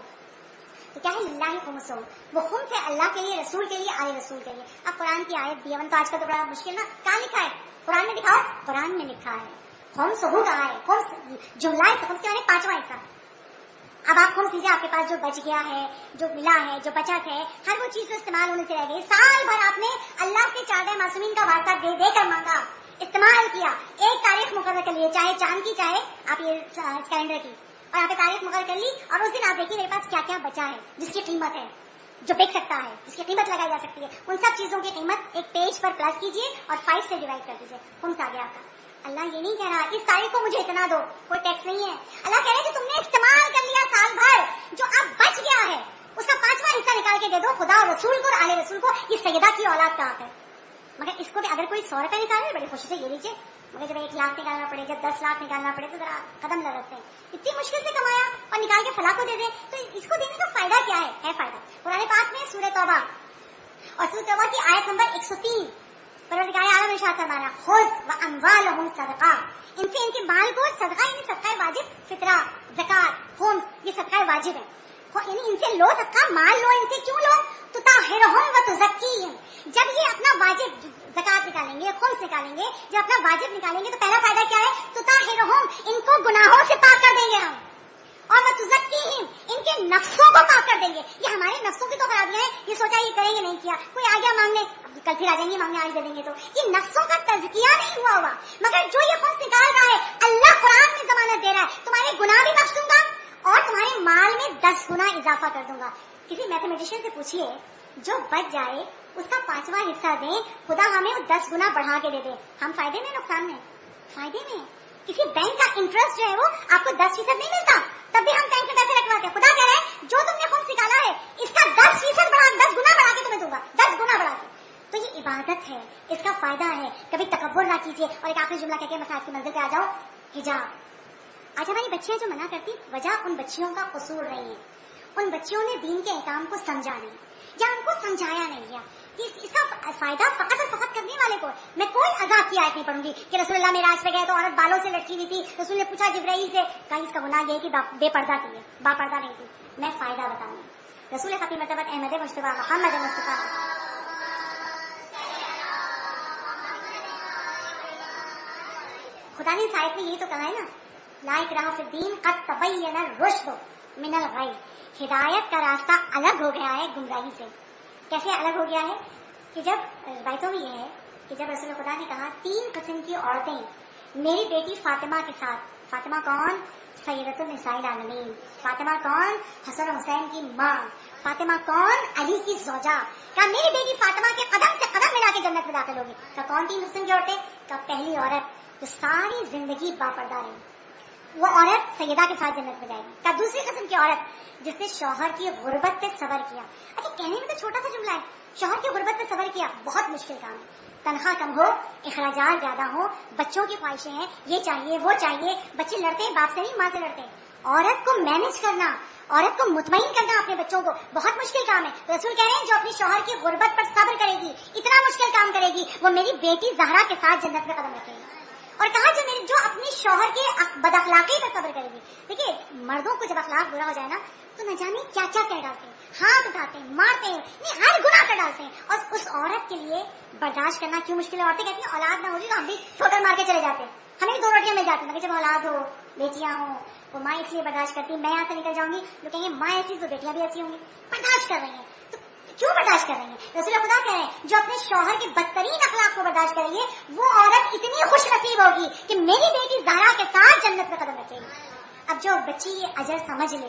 तो क्या है लिल्ला ही खुमस वो खुम है अल्लाह के लिए, रसूल के लिए आए रसूल के लिए। अब कुरान की आयत दी तो आज का तो बड़ा मुश्किल ना। कहा लिखा है? कुरान में दिखाओ कुरान में लिखा है। खुम्स हो कहा है खुम्स जुमला है खुम्स के पांचवा हिस्सा। अब आप खुद दीजिए, आपके पास जो बच गया है, जो मिला है, जो बचत है, हर वो चीज़ इस्तेमाल होने से रह गई। साल भर आपने अल्लाह के चादर मासूमीन का वार्ता दे देकर मांगा। इस्तेमाल किया। एक तारीख मुकर कर लिए, चाहे चाँद की, चाहे आप ये कैलेंडर की। और पे तारीख मुकर कर ली, और उस दिन आप देखिए मेरे पास क्या क्या बचा है, जिसकी कीमत है, जो बिक सकता है, जिसकी कीमत लगाई जा सकती है। उन सब चीज़ों की कीमत एक पेज पर प्लस कीजिए और फाइव से डिवाइड कर दीजिए। कौन सा गया आपका अल्लाह ये नहीं कह रहा इस तारीख को मुझे इतना दो, कोई टैक्स नहीं है। अल्लाह कह रहे कि तुमने इस्तेमाल कर लिया साल भर, जो अब बच गया है, उसका पांचवा हिस्सा निकाल के दे दो, खुदा रसूल को और आले रसूल को, ये सैदा की औलाद का है। मगर इसको भी अगर कोई सौ रुपए निकाले बड़ी खुशी से ये लीजिए। मगर जब एक लाख निकालना पड़े, जब दस लाख निकालना पड़े तो जरा कदम लगाते हैं। इतनी मुश्किल से कमाया और निकाल के फला को दे दे तो इसको देने का फ़ायदा क्या है? है फ़ायदा। पुराने पास में सूर्य तौबा और सूर्य तौबा की आयत नंबर 103 परवरदिगार आलम इरशाद फरमाना खुद व अमवालहुम सदका। इनसे इनके माल को सदका यानी सदका वाजिब फितरा, जकात खून ये सदका वाजिब है। यानी इनसे लो सदका, माल लो इनसे क्यों लो? तो ताहिरहुम व तुज़क्कीहिम जब ये अपना वाजिब जकात निकालेंगे खून निकालेंगे, जब अपना वाजिब निकालेंगे तो पहला फ़ायदा क्या है? तो ताहिरहुम इनको गुनाहों से पाक कर देंगे हम। और वह तुजक्कीहिम इनके नफ्सों को पाक कर देंगे। ये हमारे नफ्सों की तो खराबियाँ हैं, ये सोचा ये करेंगे, नहीं किया। कोई आ गया मांगने कल फिर आ जाएँगे, मांगने आज दे देंगे तो। ये नफ्सों का तजकिया नहीं हुआ हुआ मगर जो ये खुद निकाल रहा है, अल्लाह कुरान में जमानत दे रहा है। तुम्हारे गुनाह भी बख्श दूँगा और तुम्हारे माल में दस गुना इजाफा कर दूँगा। किसी मैथमेटिशियन से पूछिए, जो बच जाए, उसका पांचवा हिस्सा दें, खुदा हमें दस गुना बढ़ा के दे दे। हम फ़ायदे में, नुकसान में? फ़ायदे में? किसी बैंक का इंटरेस्ट जो है वो आपको दस फ़ीसद नहीं मिलता। तब भी हम बैंक में पैसे रखवाते हैं। खुदा कह रहे हैं जो तुमने खुद निकाला है, इसका दस फ़ीसद बढ़ा, दस गुना बढ़ा के तुम्हें दूँगा। दस गुना बढ़ा के। तो ये इबादत है। इसका फ़ायदा है। कभी तकबर ना कीजिए। और एक आखिरी जुमला कहकर मसाज की मंजिल पे आ जाओ हिजाब। आज हमारी बच्चियाँ जो मना करती, वजह उन बच्चियों का कसूर नहीं है। उन बच्चियों ने दीन के एहकाम को समझा नहीं। या उनको समझाया नहीं गया। इसका फ़ायदा फकत और फकत करने वाले को मैं कोई अजाब की आयत नहीं पढ़ूँगी कि रसुल्ला मेरा आज पे गए तो औरत बालों से लटकी हुई थी। रसूल ने पूछा, जिब्राइल से कहीं इसका गुनाह ये कि बेपर्दा थी बापर्दा नहीं थी। मैं फ़ायदा बताऊँगी। रसूल खती मतलब अहमद मुस्तफ़ा मोहम्मद मुस्तफ़ा खुदा ने साहिब ने यही तो कहा है ना लाइक राह दीन कत तबैन रुश्द मिनल गई हिदायत का रास्ता अलग हो गया है गुमराही से। कैसे अलग हो गया है कि जब बाइतों में ये है कि जब रसूल खुदा ने कहा, तीन किस्म की औरतें मेरी बेटी फातिमा के साथ, फातिमा कौन? सैदतुलनसाइल फातिमा कौन? हसन हुसैन की माँ। फातिमा कौन? अली की जोजा। क्या मेरी बेटी फातिमा के कदम से कदम मिला के जन्नत में दाखिल होगी? क्या कौन तीन किस्म की औरतें? क्या पहली औरत जो सारी ज़िंदगी बापर्दा रही वो औरत सैदा के साथ जन्नत में जाएगी। क्या दूसरी किस्म की औरत जिसने शोहर की गुर्बत पे सबर किया? अच्छा कहने में तो छोटा सा जुमला है। शौहर की गुर्बत पे सबर किया, बहुत मुश्किल काम है। तनख्वाह कम हो अखराज ज़्यादा हो, बच्चों की ख्वाहिशें हैं, ये चाहिए, वो चाहिए, बच्चे लड़ते हैं, बाप से नहीं, माँ से लड़ते हैं। औरत को मैनेज करना, औरत को मुतमिन करना अपने बच्चों को, बहुत मुश्किल काम है। रसूल कह रहे हैं, जो अपनी शोहर की गुर्बत पर सब्र करेगी, इतना मुश्किल काम करेगी, वो मेरी बेटी जहरा के साथ जन्नत में कदम रखेगी। और कहा जो मेरी जो अपने शोहर के बदअखलाकी पर सब्र करेगी। देखिए, मर्दों को जब अखलाक बुरा हो जाए ना तो न जाने क्या क्या कह डालते हैं। हाथ उठाते हैं, मारते हैं, नहीं, हर गुना कर डालते हैं। और उस औरत के लिए बर्दाश्त करना क्यों मुश्किल है? औरतें कहती हैं, औलाद ना होगी तो हम भी ठोकर मार के चले जाते हैं। हमें दो रोटियाँ मिल जाती मगर जब औलाद हो, बेटियाँ हो, वो माँ इसलिए बर्दाश्त करती है, मैं यहाँ से निकल जाऊँगी। लोग कहेंगे, माँ ऐसी तो बेटियाँ भी ऐसी होंगी। बर्दाश्त कर रही है। तो क्यों बर्दाश्त कर रही है रसूल खुदा कह रहे हैं जो अपने शौहर के बदतरीन अखलाक को बर्दाश्त करेंगे, वो औरत इतनी खुश नसीब होगी कि मेरी बेटी जहरा के साथ जन्नत में कदम रखेगी। अब जो बच्ची ये अजर समझ ले,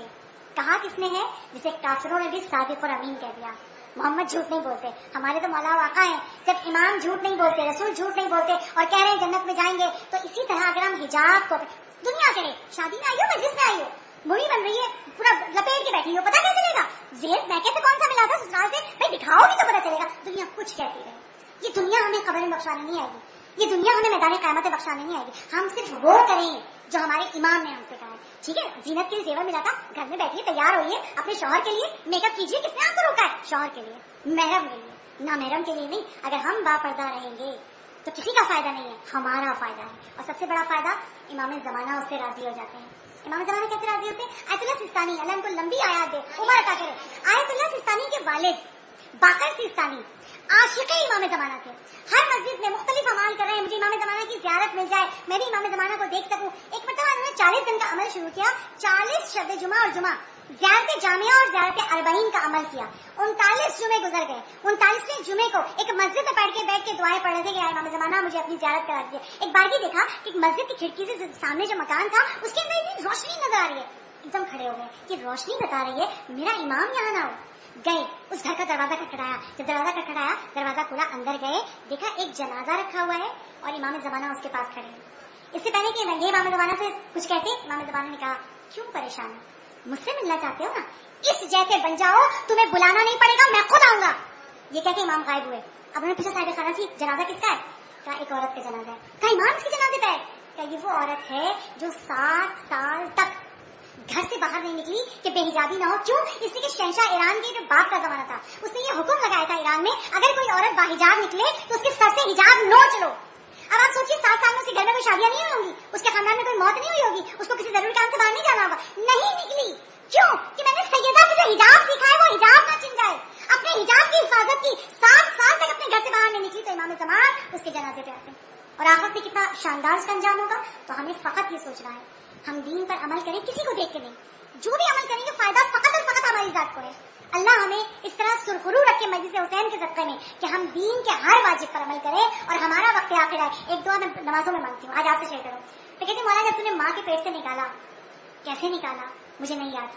कहा किसने है, जिसे काफिरों ने भी सादिक और अमीन कह दिया? मोहम्मद झूठ नहीं बोलते, हमारे तो मौला वाका है। जब इमाम झूठ नहीं बोलते, रसूल झूठ नहीं बोलते और कह रहे हैं जन्नत में जाएँगे तो इसी तरह अगर हम हिजाब को दुनिया करे, शादी में आई हो मस्जिद में आई हो मुड़ी बन रही है, पूरा लपेट के बैठी हो पता क्या चलेगा? जेल मैके से कौन सा मिला था, ससुराल से भाई दिखाओगी तो पता चलेगा, दुनिया कुछ कहती रहे ये दुनिया हमें खबर में बख्शाने नहीं आएगी। ये दुनिया हमें मैदान कायमत बख्शाने नहीं आएगी। हम सिर्फ़ वो करें जो हमारे इमाम ने हमसे कहा। है ठीक है? जीनत के लिए जेवर मिला था घर में बैठिए, तैयार होइए, अपने शोहर के लिए मेकअप कीजिए, किसने आपको रोका है? शोहर के लिए। महरम के लिए। ना महरम के लिए नहीं, अगर हम बापर्दा रहेंगे तो किसी का फ़ायदा नहीं है, हमारा फ़ायदा है और सबसे बड़ा फ़ायदा इमाम जमाना उससे राज़ी हो जाते हैं। इमाम जमाने कैसे राज़ी होते आयतुल्ला सिस्तानी, अल्लाह उनको लंबी आयात दे। उमर का करे। आयतुल्ला सिस्तानी के वालिद, बाकर सिस्तानी, आशिक इमाम जमाना थे हर मस्जिद में मुख्तलिफ़ अमाल कर रहे हैं। मुझे इमाम जमाना की ज्यारत मिल जाए। मैं भी इमाम जमाना को देख सकूँ। एक मतलब उन्होंने चालीस दिन का अमल शुरू किया। चालीस शब्द जुमा और जुमा। ज्यारत जामिया और ज़्यादा अरबईन का अमल किया। उनतालीस जुमे गुजर गए। उनतालीसवें जुमे को एक मस्जिद में बैठ के बैठ के दुआएँ पढ़ रहे थे कि इमाम जमाना मुझे अपनी ज्यारत करा दीजिए। एक बार भी देखा कि मस्जिद की खिड़की से सामने जो मकान था, उसके अंदर इतनी रोशनी नज़र आ रही है। एकदम खड़े हो गए कि रोशनी बता रही है, मेरा इमाम यहाँ ना हो। गए। उस घर का दरवाज़ा खटखटाया। जब दरवाज़ा खटखटाया, दरवाज़ा खुला, अंदर गए। देखा एक जनाजा रखा हुआ है और इमाम जमाना उसके पास खड़े इससे पहले कि ये इमाम जमाना से कुछ कहते? इमाम जमाना ने कहा, क्यों परेशान है? मुझसे मिलना चाहते हो ना? इस जैसे बन जाओ, तुम्हें बुलाना नहीं पड़ेगा, मैं खुद आऊँगा। ये कहते इमाम गायब हुए। अब उन्होंने पीछे साइड खाना थी जनाजा किसका है? कहा, एक औरत का जनाजा। है कहा, इमाम इसके जनाजे पे है? कहा, ये वो औरत है जो सात साल तक घर से बाहर नहीं निकली कि बेहिजाबी ना हो। क्यों? इसलिए कि शहशाह ईरान के जो बाप का जमाना था, उसने ये हुक्म लगाया था ईरान में, अगर कोई औरत बाहिजाब निकले तो उसके सर से हिजाब नोच लो। अब आप सोचिए, सात साल में उसके घर में कोई शादियाँ नहीं होंगी। उसके खानदान में कोई मौत नहीं हुई होगी। उसको किसी ज़रूरी काम से बाहर नहीं जाना होगा। नहीं निकली क्यों? कि मैंने सैयदा को जो हिजाब सीखा है वो हिजाब ना चिन जाए। अपने हिजाब की हिफाजत की सात साल तक अपने घर से बाहर नहीं निकली तो इमाम जमान उसके जनाजे पे आते और आखिर में कितना शानदार उसका अंजाम होगा? तो हमें फकत ये सोचना है। हम दीन पर अमल करें, किसी को देख के नहीं। जो भी अमल करेंगे, फ़ायदा फकत और फकत हमारी जात को है। अल्लाह हमें इस तरह सुरखरू रखे मस्जिद हुसैन के सदक़े में कि हम दीन के हर वाजिब पर अमल करें और हमारा वक्त आखिर है एक दुआ मैं नमाजों में मांगती हूँ। आज आपसे शेयर करूँ। तो कहते मौला जब तूने माँ के पेट से निकाला, कैसे निकाला? मुझे नहीं याद।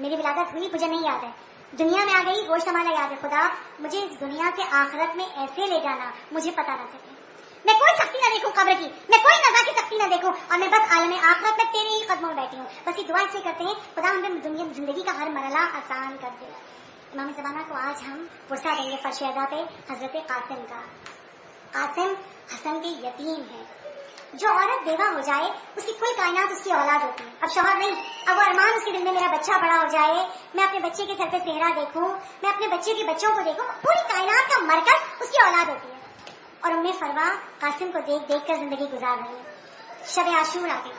मेरी विलादत हुई, मुझे नहीं याद है। दुनिया में आ गई, गोश्त हमारा याद है। खुदा, मुझे इस दुनिया से आखिरत में ऐसे ले जाना, मुझे पता ना सके मैं कोई शक्ति ना देखूँ कब्र की। मैं कोई नजा की शक्ति ना देखूँ और मैं बस आलम आखिरत में तेरे ही कदमों में बैठी हूँ। बस ये दुआ इसलिए करते हैं, खुदा हमें दुनिया ज़िंदगी का हर मरला आसान कर दे। इमाम जमाना को आज हम पुरसा देंगे फर्शदा पे, हज़रत कासिम का। कासिम हसन के यतीम है। जो औरत बेवा हो जाए, उसकी कुल कायनात, उसकी औलाद होती है। अब शोहर नहीं, अब वो अरमान उसके दिल में, मेरा बच्चा बड़ा हो जाए, मैं अपने बच्चे के सर पे सेहरा देखूँ, मैं अपने बच्चे के बच्चों को देखूँ, पूरी कायनात का मरकज उसकी औलाद होती है। और उम्मे फरवा कासिम को देख देख कर ज़िंदगी गुजार रही है। शब आशूर आ गई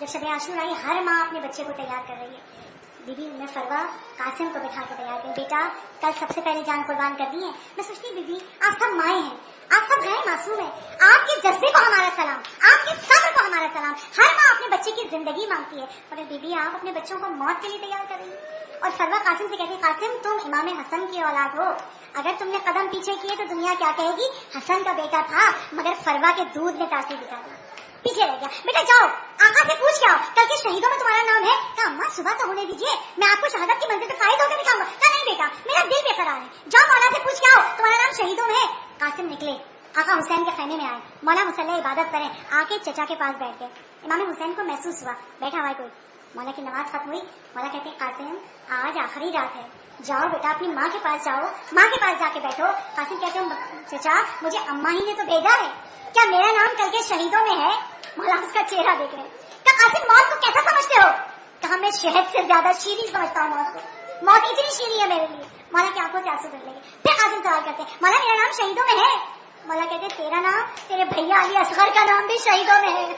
जब शब आशूर आई, हर माँ अपने बच्चे को तैयार कर रही है। बीबी उम्मे फरवा कासिम को बिठा कर तैयार कर बेटा, कल सबसे पहले जान कुर्बान कर दी है। मैं सोचती बीबी, आप सब माए हैं। आप सब गए मासूम है। आपके जज्बे को हमारा सलाम। आपके सब्र को हमारा सलाम। हर माँ अपने बच्चे की ज़िंदगी मांगती है। मगर बीबी, आप अपने बच्चों को मौत के लिए तैयार कर रही है। और सरवा कासिम से कहती, कासिम, तुम इमाम हसन की औलाद हो। अगर तुमने कदम पीछे किए तो दुनिया क्या कहेगी? हसन का बेटा था, मगर फरवा के दूध में तासीर दिखा था पीछे रह गया। बेटा, जाओ, आका से पूछ के आओ कल के शहीदों में तुम्हारा नाम है? कहा, अम्मा, सुबह तो होने दीजिए। मैं आपको शहादत की मंजिल पे फायद होकर दिखाऊँगा। कहा, नहीं बेटा, मेरा दिल बेकरार है। जाओ, मौला से पूछ के आओ तुम्हारा नाम शहीदों में है? कासिम निकले। आका हुसैन के खैमे में आए। मौला मुसल्ला इबादत करें। आके चचा के पास बैठ गए। इमाम हुसैन को महसूस हुआ। बैठा हुआ कोई? मौला की नमाज़ खत्म हुई, मौला कहते हैं कासिम, आज आखिरी रात है। जाओ बेटा, अपनी माँ के पास जाओ, माँ के पास जाके बैठो। कासिम कहते हैं चचा, मुझे अम्मा ही ने तो भेजा है। क्या मेरा नाम कल के शहीदों में है? मौला उसका चेहरा देख रहे क्या कासिम, मौत को कैसा समझते हो? कहा, मैं शहद से ज़्यादा शीरी समझता हूँ मौत को। मौत इतनी शीरी है मेरे लिए। मौला की आँखों से आँसू कर लेंगे फिर कासिम सवाल करते हैं, मौला, मेरा नाम शहीदों में है? मौला कहते, तेरा नाम, तेरे भैया अली असगर का नाम भी शहीदों में है।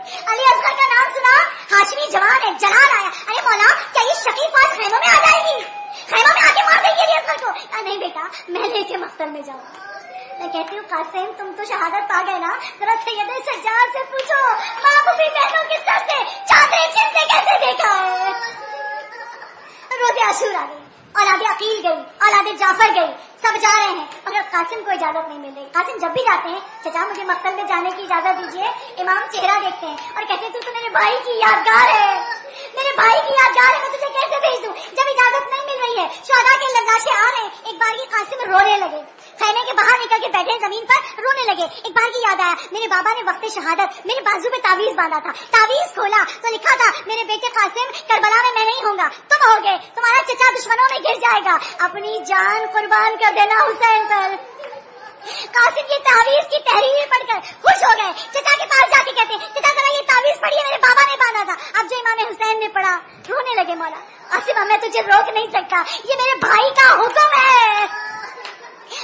अली असगर का नाम सुना। हाशमी जवान है जलाल आया। अरे मौला क्या ये शकील पास खैमों में आ जाएगी? खैमों में आके मार देगी अली असगर को। आ, नहीं बेटा मैं लेके मख्तर में जाऊँगा। मैं कहती हूँ कासिम तुम तो शहादत पा गए ना। जरा सैयद सज्जाद से पूछो को भी बहनों के सर से चादरें चिंते कैसे देखा है? रोज़े आशूर आ गई औलाद अकील गई औलाद जाफ़र गई। सब जा रहे हैं। मगर कासिम को इजाज़त नहीं मिल रही। कासिम, जब भी जाते हैं चचा मुझे मक्सल में जाने की इजाज़त दीजिए। इमाम चेहरा देखते हैं और कहते हैं, तू तो मेरे भाई की यादगार है। मेरे भाई की यादगार है, मैं तुझे कैसे भेज दूँ? जब इजाज़त नहीं मिल रही है शादा के लजाशे आ रहे एक बार ये कासिम रोने लगे। खैमे के बाहर निकल के बैठे ज़मीन पर, रोने लगे। एक बार की याद आया, मेरे बाबा ने वक्त शहादत, मेरे बाजू में तावीज बांधा था। तावीज खोला तो लिखा था, मेरे बेटे कासिम, करबला में मैं नहीं होगा तुम हो गए तुम्हारा चचा दुश्मनों में गिर जाएगा। अपनी जान कुर्बान कर देना हुसैन पर। कासिम की तावीज की तहरीर पढ़कर खुश हो गए। चचा के पास जाके कहते, चचा, जरा ये तावीज पढ़ी मेरे बाबा ने बांधा था। अब जो इमाम हुसैन ने पढ़ा, रोने लगे, मौला आसिफ मैं तुझे रोक नहीं सकता। ये मेरे भाई का हुक्म है।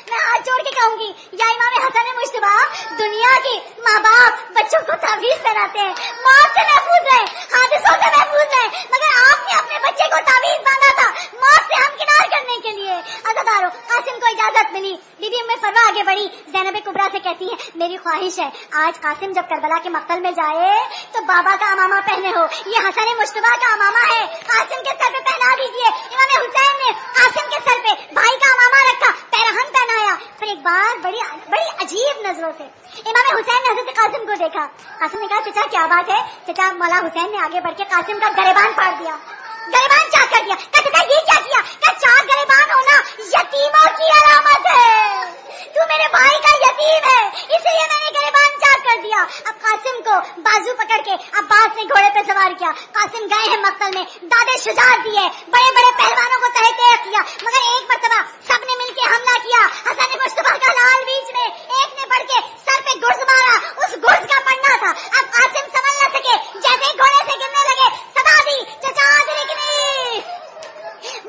मैं हाथ जोड़ के कहूँगी, या इमाम हसन मुश्तबा दुनिया के माँ बाप बच्चों को तावीज पहनाते हैं। मौत से महफूज रहे हादसों से महफूज रहे मगर आपने अपने बच्चे को तावीज बांधा था, मौत से हमकिनार करने के लिए। अदादारो कासिम को इजाज़त मिली। बीबी में फरवा आगे बढ़ी। जैनब कुबरा से कहती है, मेरी ख्वाहिश है, आज कासिम जब करबला के मक्तल में जाए तो बाबा का अमामा पहने हो। ये हसन मुश्तबा का अमामा है। कासिम के सर पे पहना दीजिए। इमाम हुसैन ने कासिम के सर पे भाई का अमामा रखा। पैरहन पहनाया। फिर एक बार बड़ी बड़ी अजीब नज़रों से इमाम हुसैन ने हज़रत कासिम को देखा। कासिम ने कहा, चचा, क्या बात है? चचा, मौला हुसैन ने आगे बढ़ के कासिम का गरेबान फाड़ दिया। गरेबान चाक कर दिया? क्या चचा ये क्या किया? क्या चार गरेबान होना यतीमों की अलामत है? तू मेरे भाई का यतीम है, इसलिए मैंने गरेबान चाक कर दिया? अब कासिम को बाजू पकड़ के अब्बास ने घोड़े पे सवार किया। कासिम गए हैं मक्तल में। दादे शुजात दिए। बड़े बड़े पहलवानों को तहे तय किया। मगर एक मरतबा सबने मिलके हमला किया। हसन मुश्तफा का लाल बीच में एक ने बढ़ के सर पे गुर्ज मारा। उस गुर्ज का पड़ना था अब कासिम समझ न सके जैसे घोड़े से गिरने लगे सदा दी चचा लेकिन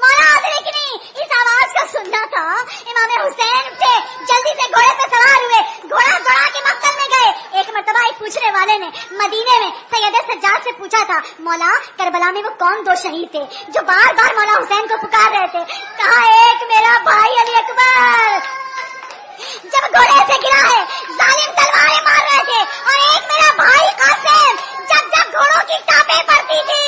मौला लेकिन इस आवाज़ का सुनना था इमाम हुसैन उठे जल्दी से घोड़े पे सवार हुए घोड़ा घोड़ा के मक्तल में गए एक मरतबा एक पूछने वाले ने मदीने में सैयद सज्जाद से पूछा था मौला करबला में कौन दो शहीद थे जो बार बार मौला हुसैन को पुकार रहे थे कहा एक मेरा भाई अली अकबर जब घोड़े से गिरा है जालिम तलवारें मार रहे थे और एक मेरा भाई कासिम जब जब घोड़ों की टापे पड़ती थी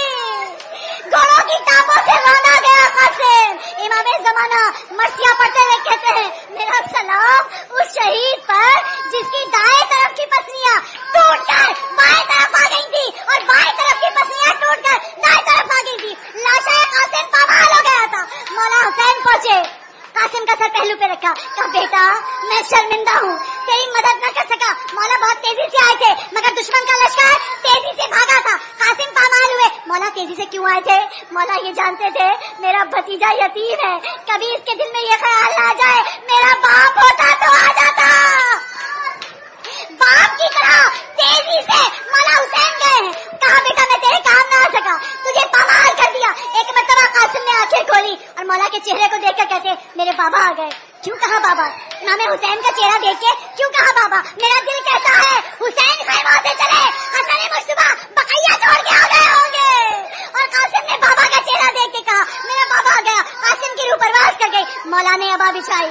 घोड़ों की टापों से रोना गया कासिम इमाम जमाना मर्सिया पढ़ते हुए कहते हैं मेरा सलाम उस शहीद पर जिसकी दाएँ तरफ़ की पसलियाँ टूटकर बाएँ तरफ़ आ गई थी और बाएँ तरफ़ की पसलियाँ टूटकर दाएँ तरफ़ आ गई थी लाशा कासिम पामाल हो गया था मौला हुसैन पहुँचे कासिम का सर पहलू पे रखा कहा बेटा मैं शर्मिंदा हूँ तेरी मदद न कर सका मौला बहुत तेज़ी से आए थे मगर दुश्मन का लश्कर तेज़ी से भागा था कासिम पामाल हुए मौला तेज़ी से क्यों आए थे मौला ये जानते थे मेरा यतीम है। कभी इसके दिल में ये ख्याल आ जाए, मेरा बाप होता तो आ जाता। बाप की तरह तेज़ी से मौला हुसैन गए हैं। कहा, बेटा, मैं तेरे काम ना आ सका। तुझे पमाल कर दिया। एक मरतबा कासिम ने आँखें खोली और मौला के चेहरे को देखकर कहते, मेरे बाबा आ गए। क्यों कहा बाबा? इमाम हुसैन का चेहरा देख के क्यों कहा बाबा मेरा दिल कहता है हुसैन खैमा से चले हसन मुश्तबा बकैया छोड़ के आ गए होंगे और कासिम ने बाबा का चेहरा देख के कहा मेरा बाबा आ गया कासिम की रूह परवास कर गई मौला ने अबा बिछाई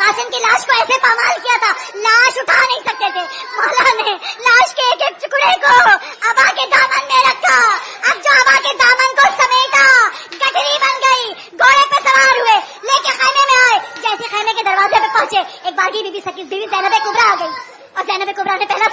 कासिम की लाश को ऐसे पामाल किया था लाश उठा नहीं सकते थे मौला ने लाश के टुकड़े को अबा के दामन में रखा। अब जो अबा के दामन को समेटा गठरी बन गई, घोड़े पे सवार हुए, लेके खाने में आए। जैसे खाने के दरवाजे पे पहुँचे, एक बागी बीबी सकी बीबी जैनब कुबरा आ गई। और जैनब कुबरा ने पहला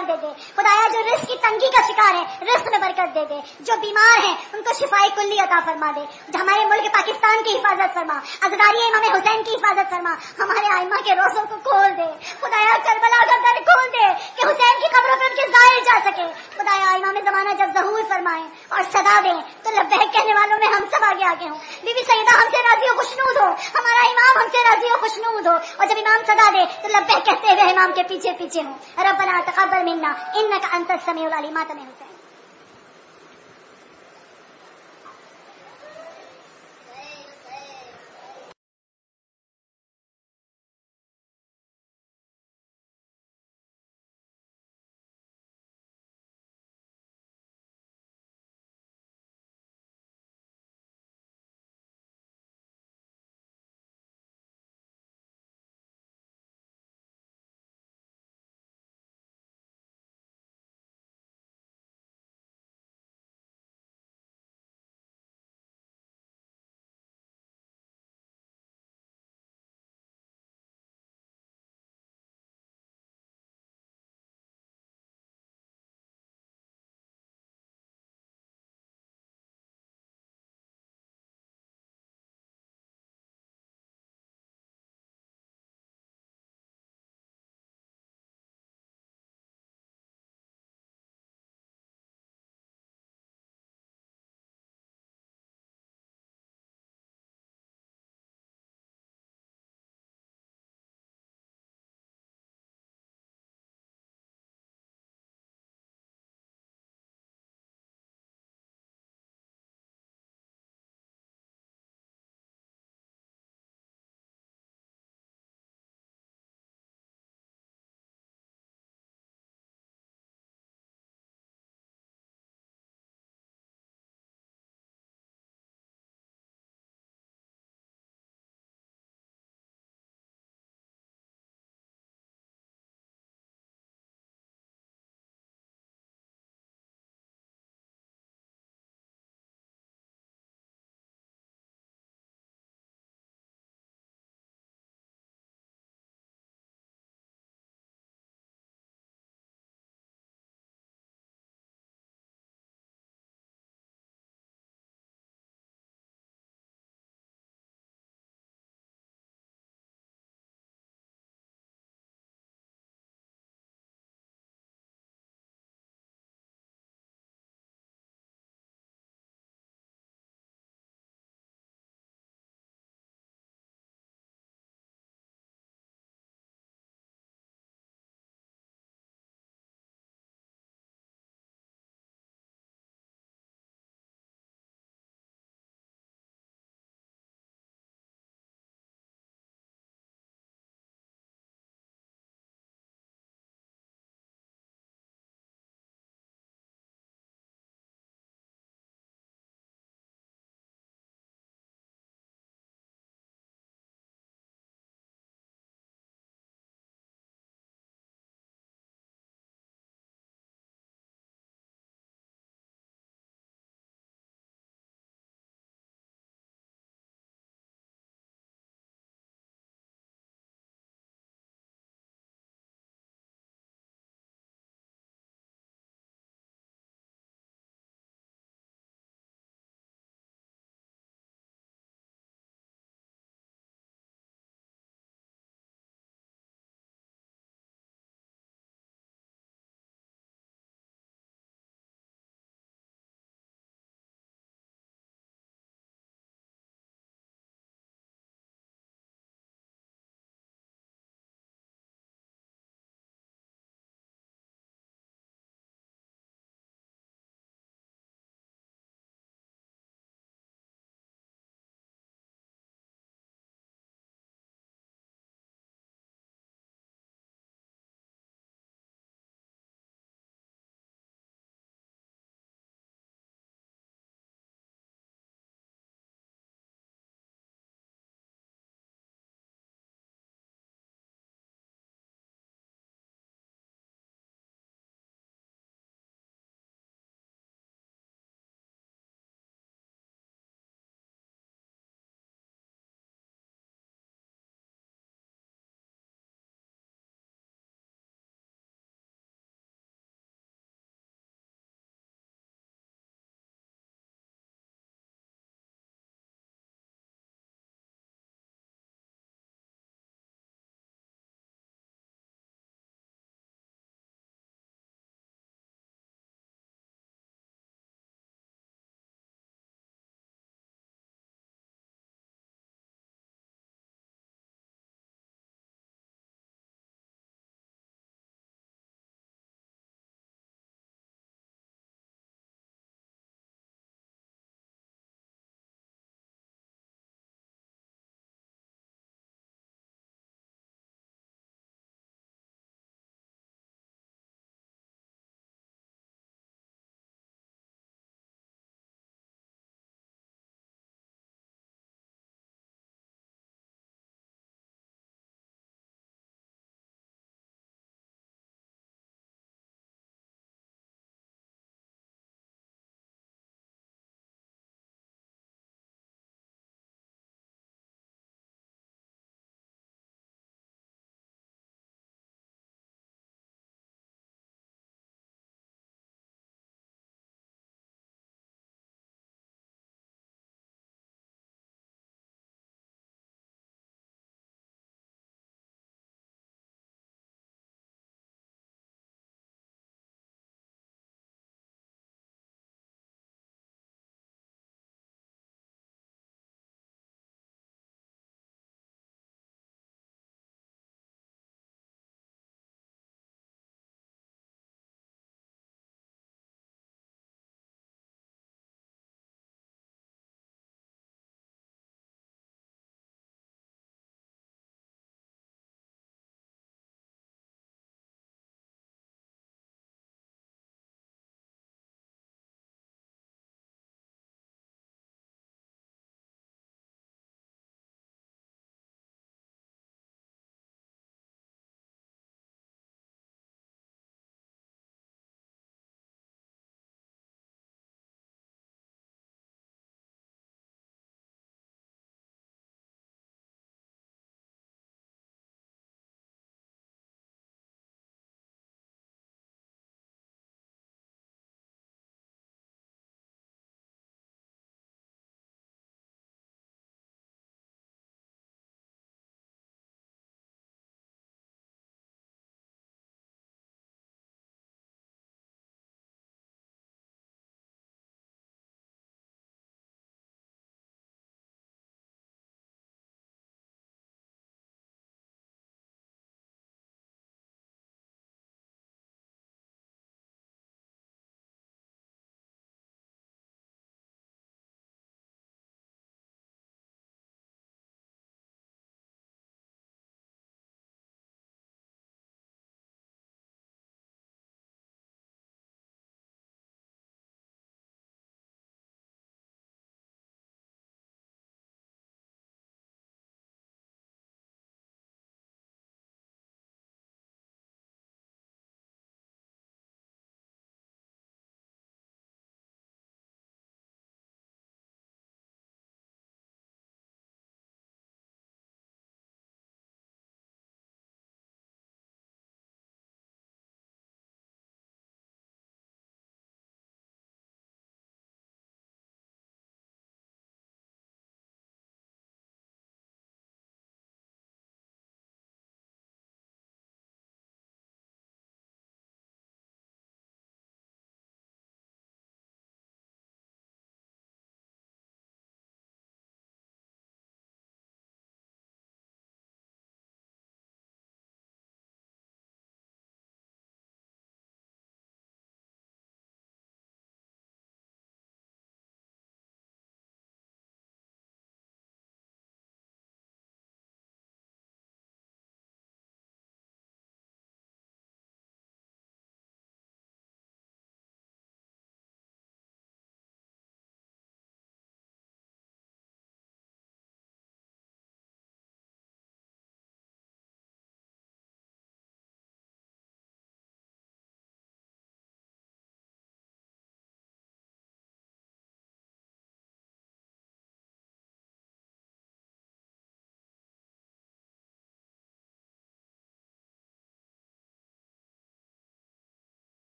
बर दे दे खुदाया, जो रिस्क की तंगी का शिकार है, रिस्क में बरकत दे दे। जो बीमार है, उनको शिफाई कुल्ली अता फरमा दे। हमारे मुल्क पाकिस्तान की हिफाजत फरमा। अजदारी इमाम हुसैन की हिफाजत फरमा। हमारे आयमा के रोजों को खोल दे। खुदाया, करबला का दर खोल दे कि हुसैन की खबरों पर उनके ज़ाहिर जा सके। इमाम जमाना जब जहूर फरमाए और सदा दे तो लबैक कहने वालों में हम सब आगे आगे हों। बीबी सईदा हमसे राज़ी हो, खुशनूद हो। हमारा इमाम हमसे राज़ी हो, खुशनूद हो। और जब इमाम सदा दे तो लबैक कहते हुए इमाम के पीछे पीछे हो। रब्बना तकब्बल मिन्ना अंतर समय अलीम मातम हुसैन।